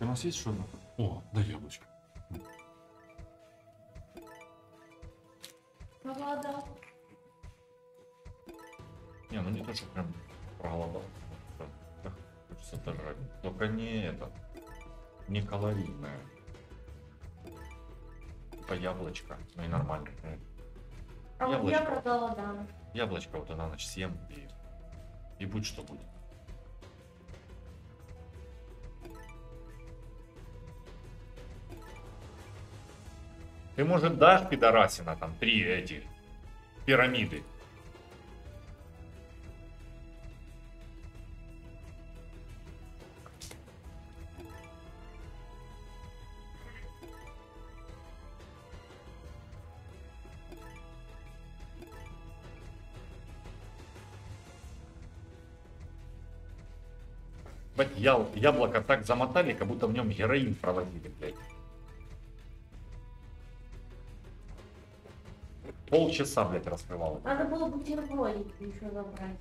У нас есть что-то? О, да яблочко. Вода. Не, ну не то, что прям проголодал. Так Хочется дожрать. Только не это. Не калорийное. Типа яблочко. Ну и нормально. А вот я Яблочко. проголодалась. Яблочко вот на ночь съем и... И будь что будет. Ты, может, дашь пидорасина там три эти пирамиды? Я- яблоко так замотали, как будто в нем героин проводили, блядь. Полчаса, блядь, раскрывал. Надо было бутербродики еще забрать.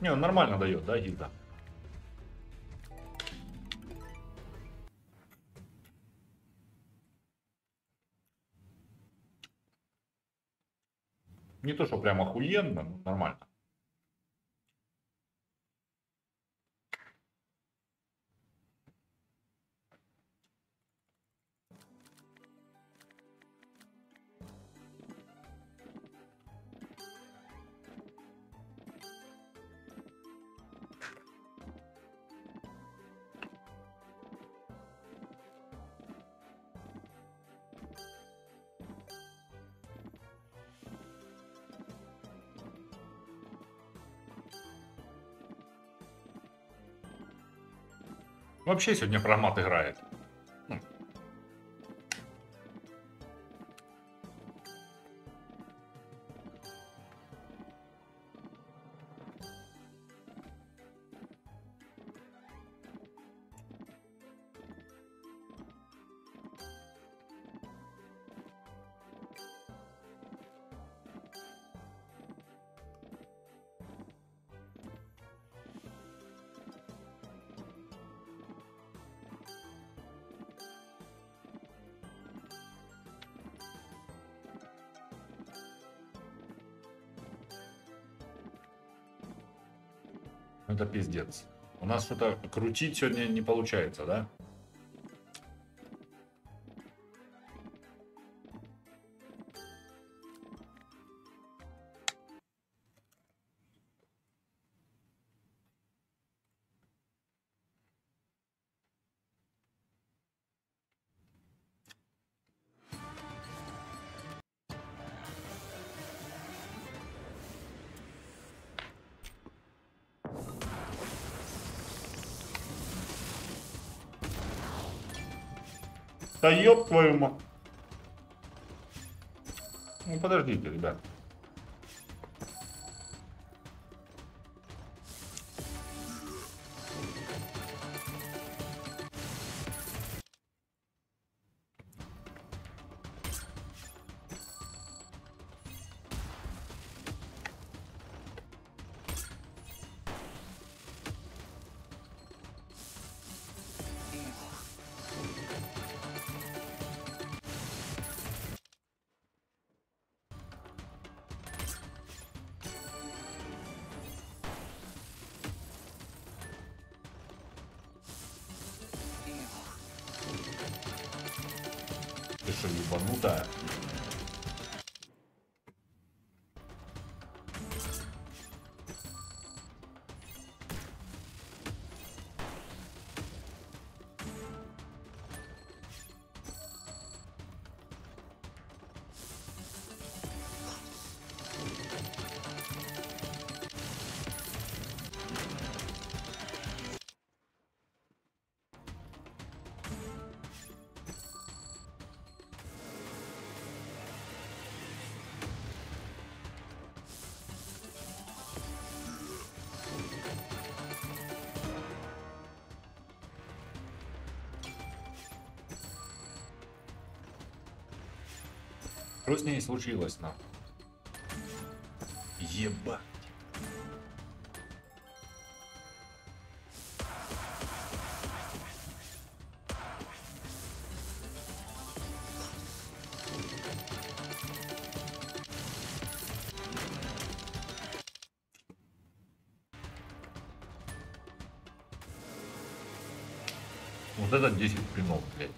Не, он нормально дает, да, гильда? Не то, что прям охуенно, но нормально. Вообще сегодня прагмат играет. Это пиздец. У нас что-то крутить сегодня не получается, да? Да ёб твою мать. Ну подождите, ребят. С ней случилось, нахуй? Ебать. Вот это 10 пинов, блядь.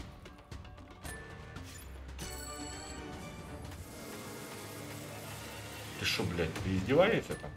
Что, блядь, ты издеваешься там?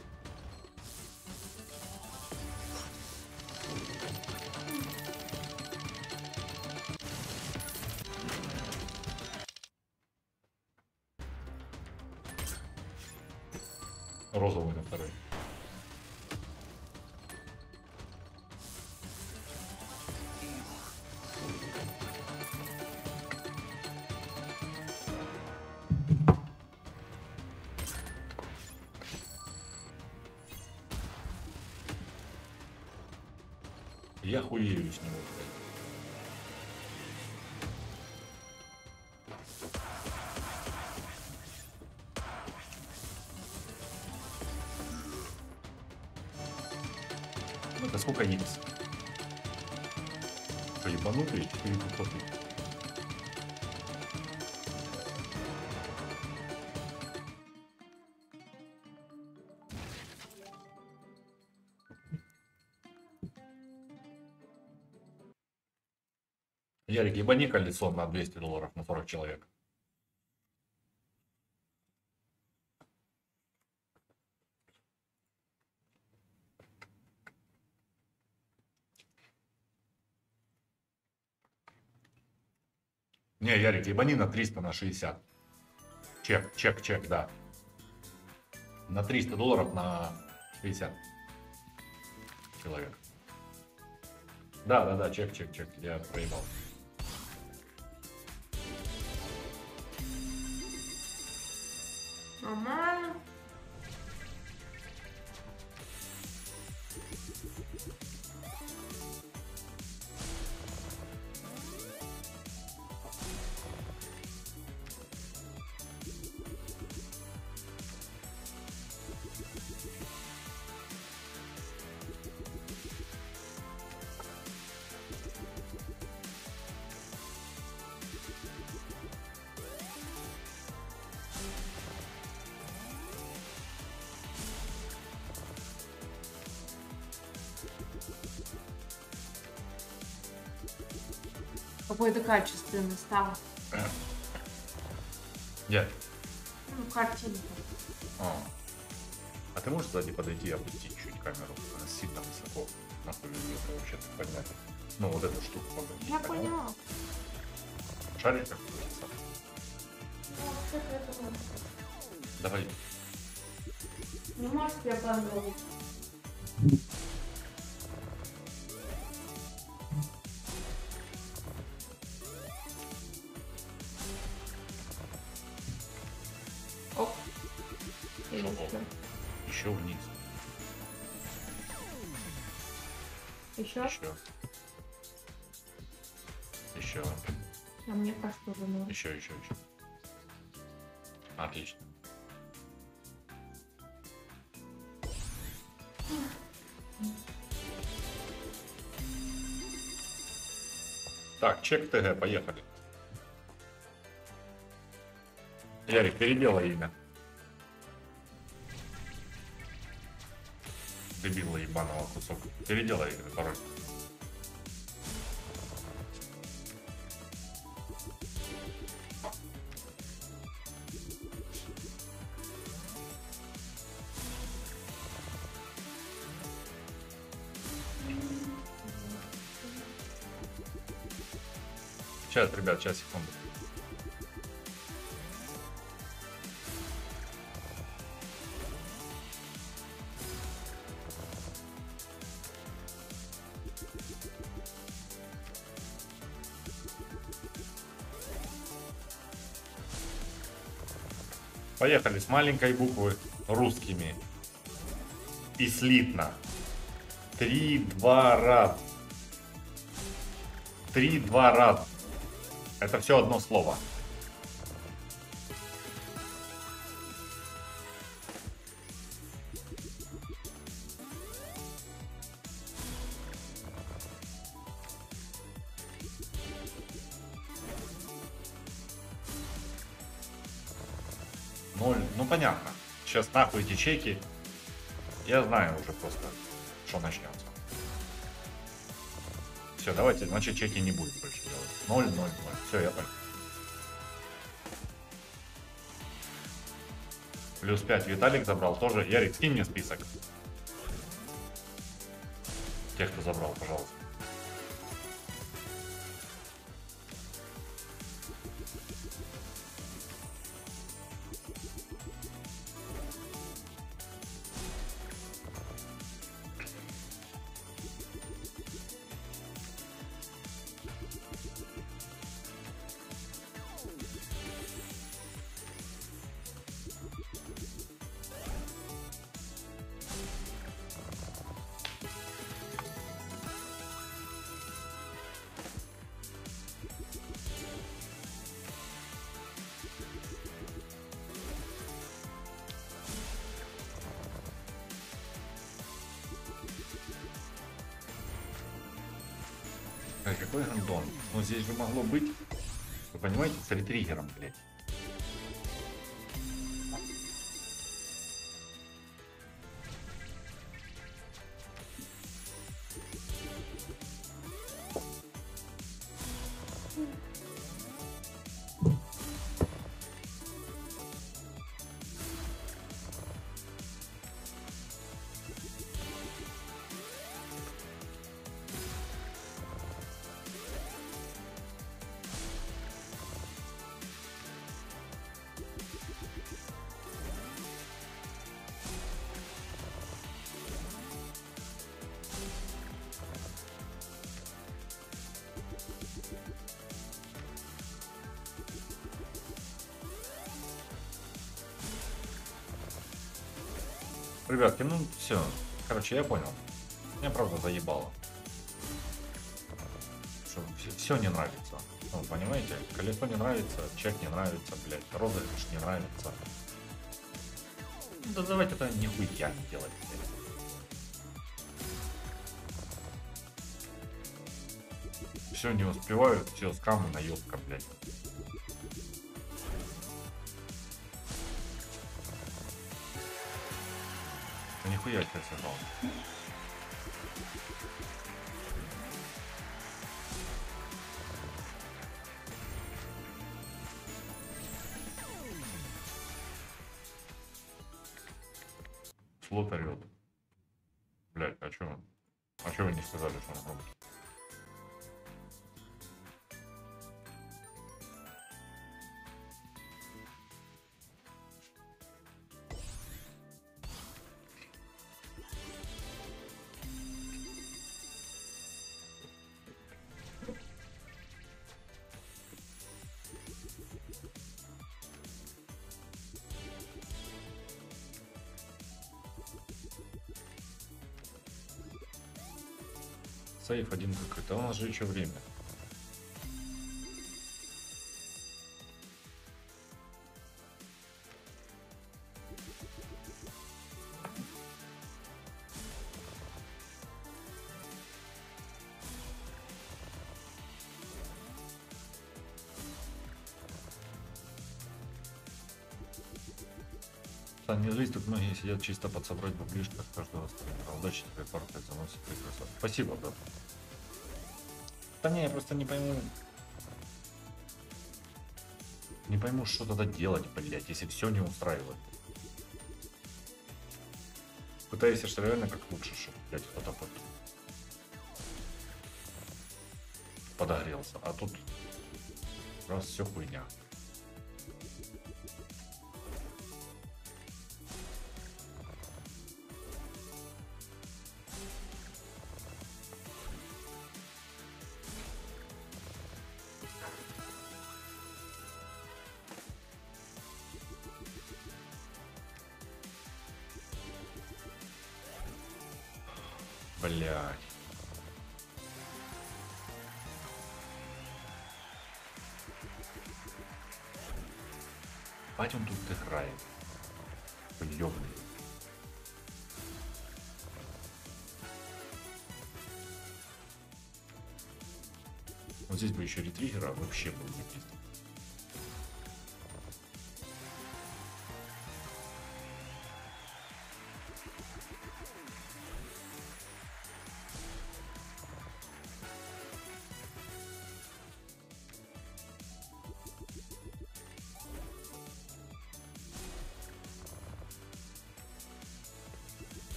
Это сколько? Что, ебанутые? 4 500 Ярик, ебани колесо на 200 долларов на 40 человек. Ярик, ебани на 300 на 60. Чек, чек, чек, да. На 300 долларов на 60 человек. Да, да, да, чек, чек, чек. Я проебал. Какой-то качественный стал. Я. Ну, картинка. А. А ты можешь сзади подойти и опустить чуть камеру? Она сильно высоко. Нахуй ее вообще-то поднять. Ну, вот эту штуку погоди. Я поняла. Шарик как крутится. Давай. Ну, может, я попробую. Еще? Еще. А мне кажется, уже можно. Еще, еще, еще. Отлично. Так, чек ТГ, поехали. Ярик, переделай имя. Дебила ебаного кусок. Переделай пароль. Поехали с маленькой буквы русскими. И слитно. Три, два, раз. Три, два, раз. Это все одно слово. Нахуй эти чеки. Я знаю уже просто, что начнется. Все, давайте, значит, чеки не будет больше делать. Ноль, ноль, ноль. Все, я понял. Плюс 5 Виталик забрал тоже. Ярик, скинь мне список. Тех, кто забрал, пожалуйста. Здесь же могло быть, вы понимаете, с ретриггером, Короче, я понял. Меня правда заебало. все, не нравится. Ну, понимаете, колесо не нравится, чек не нравится, блядь, розыгрыш не нравится. Да давайте это нихуя не делать, блядь. Все не успевают, все скамы наебка, блядь. Сейф один какой-то, у нас же еще время. Сидят чисто подсобрать бублишках каждого стримера. Удачи тебе, парты, заносит прекрасно. Спасибо, брат. Да не, я просто не пойму. Не пойму, что тогда делать, блядь, если все не устраивает. Пытаюсь, что реально как лучше, чтобы, блядь, кто-то под... подогрелся. А тут раз все хуйня. Еще ретриггера вообще был бы пиздец.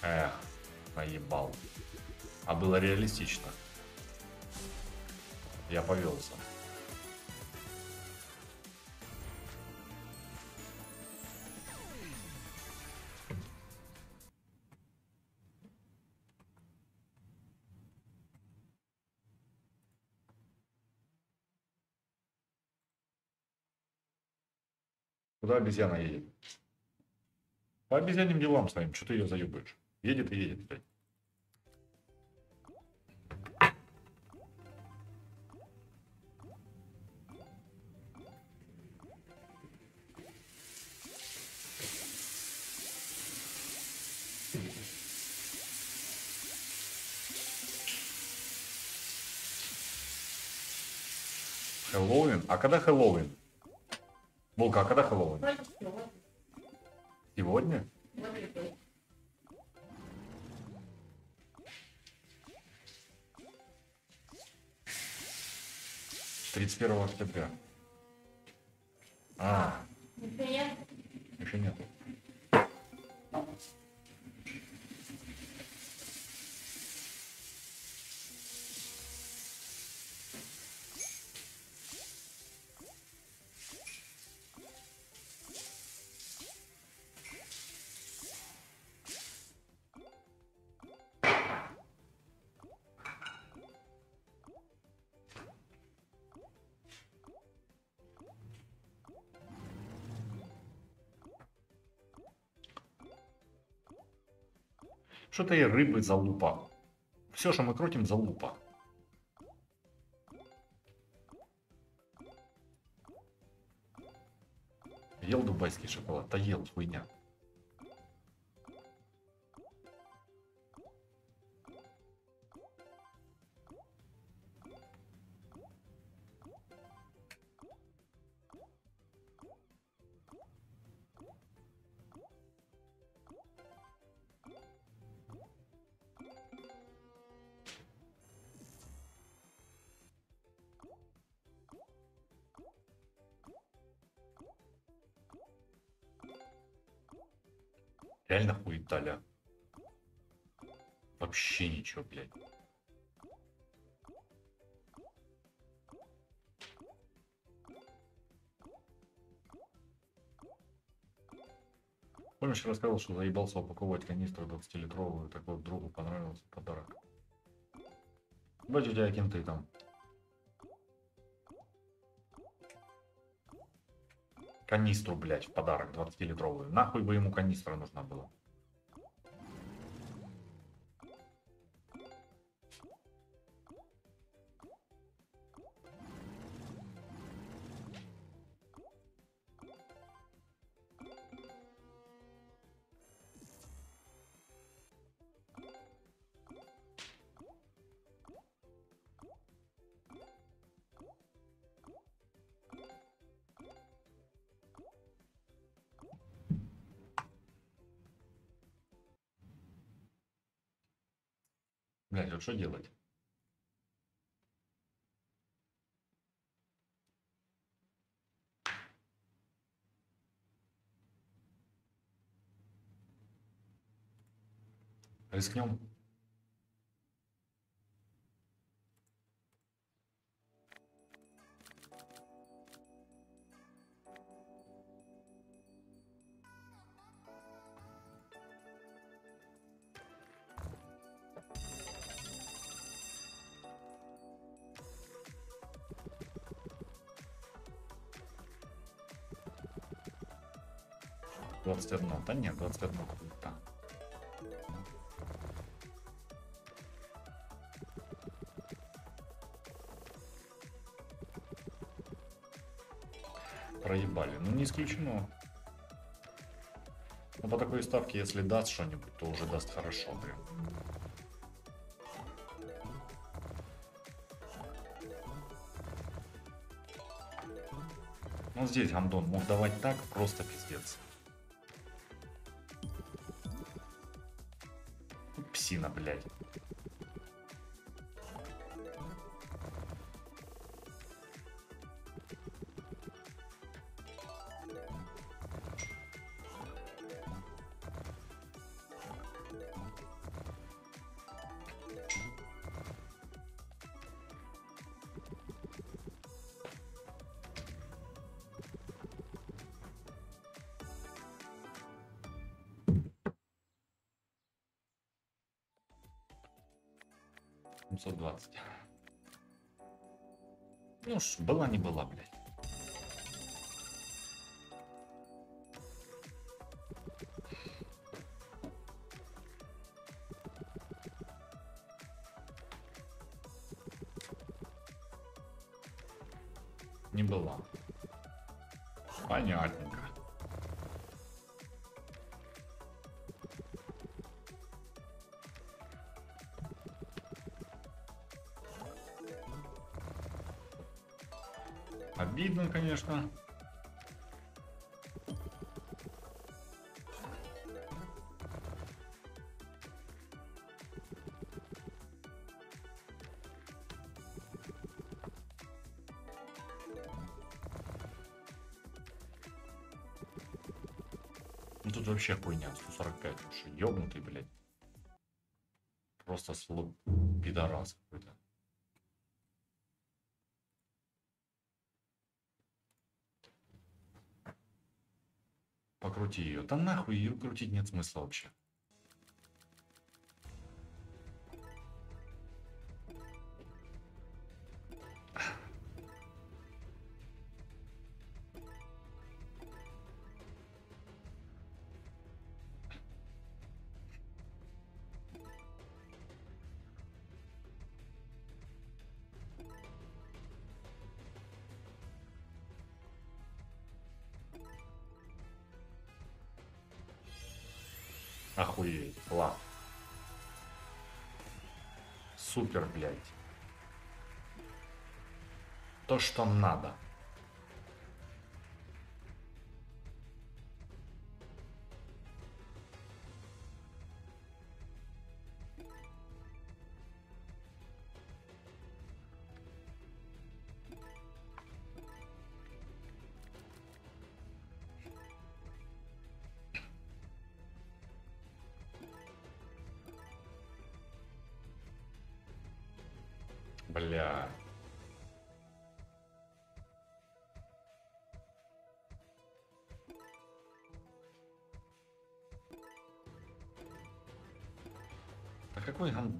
Эх, наебал. А было реалистично. Куда обезьяна едет? По обезьяним делам своим, что ты ее заебаешь? Едет и едет, блядь. Хэллоуин? А когда Хэллоуин? Булка, а когда Хэллоуин? 1 октября. А, еще нет. Еще нет. Что-то и рыбы залупа. Все, что мы крутим, залупа. Ел дубайский шоколад? Да ел, хуйня. Реально хуеталя. Вообще ничего, блядь. Помнишь, рассказывал, что заебался упаковывать канистру 20-литровую, так вот другу понравился подарок. Бать у тебя кем ты там. Канистру, блядь, в подарок 20-литровую. Нахуй бы ему канистра нужна была. Что делать? Рискнем. Двадцать одно. Да нет, двадцать одно какое-то. Проебали. Ну не исключено. Но по такой ставке, если даст что-нибудь, то уже даст хорошо, блин. Ну здесь Гандон мог давать так, просто пиздец. Псина, блядь. Семьсот двадцать. Ну ж, была не была, блядь. Конечно. Ну тут вообще хуйня, 145, уж ёбнутый, блядь. Просто сло... пидорас Покрути ее. Да нахуй ее крутить нет смысла вообще. Супер, блядь. То, что надо.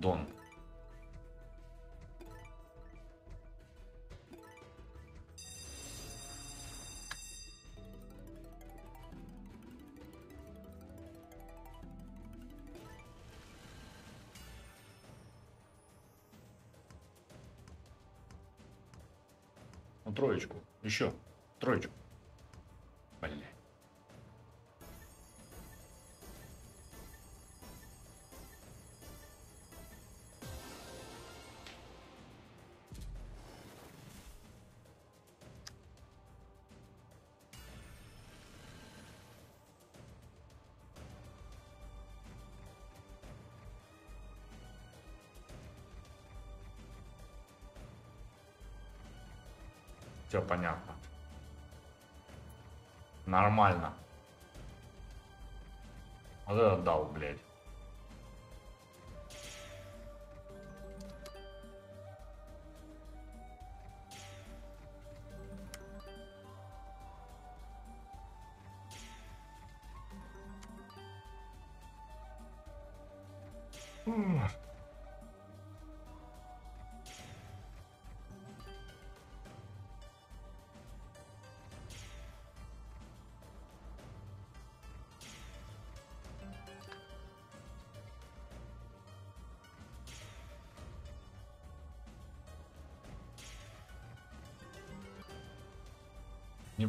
Гандон? Ну, троечку. Еще. Троечку. Бля. Все понятно. Нормально. Вот это дал, блядь.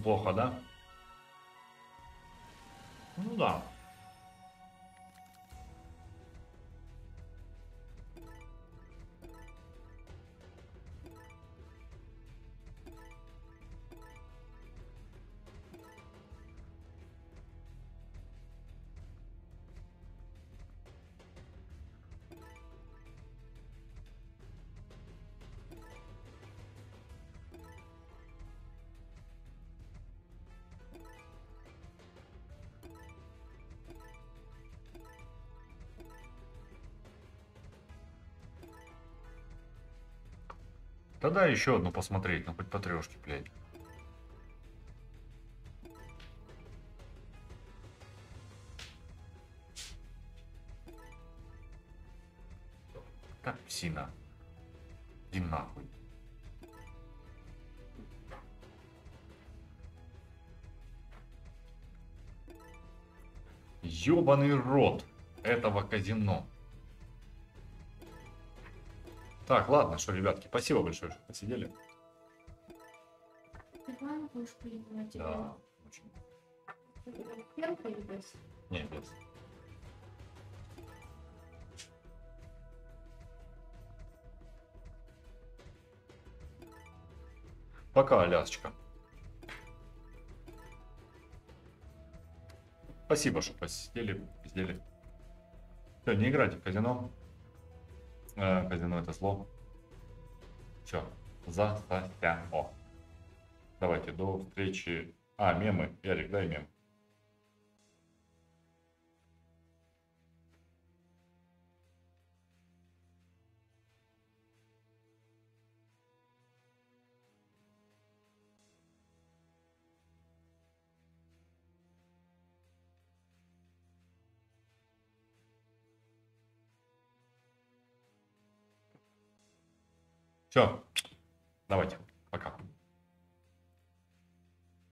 Неплохо, да? Тогда еще одну посмотреть, ну хоть по трешке, блядь. Так, псина. Иди нахуй. Ёбаный рот этого казино. Так, ладно, что, ребятки, спасибо большое, что посидели. Да, очень. Первый или без? Не, без. Пока, Алясочка. Спасибо, что посидели, пиздели. Все, не играйте в казино. Э, казино это зло. Все, за О. Давайте, до встречи. А, мемы. Ярик, дай мем. Все, давайте, пока.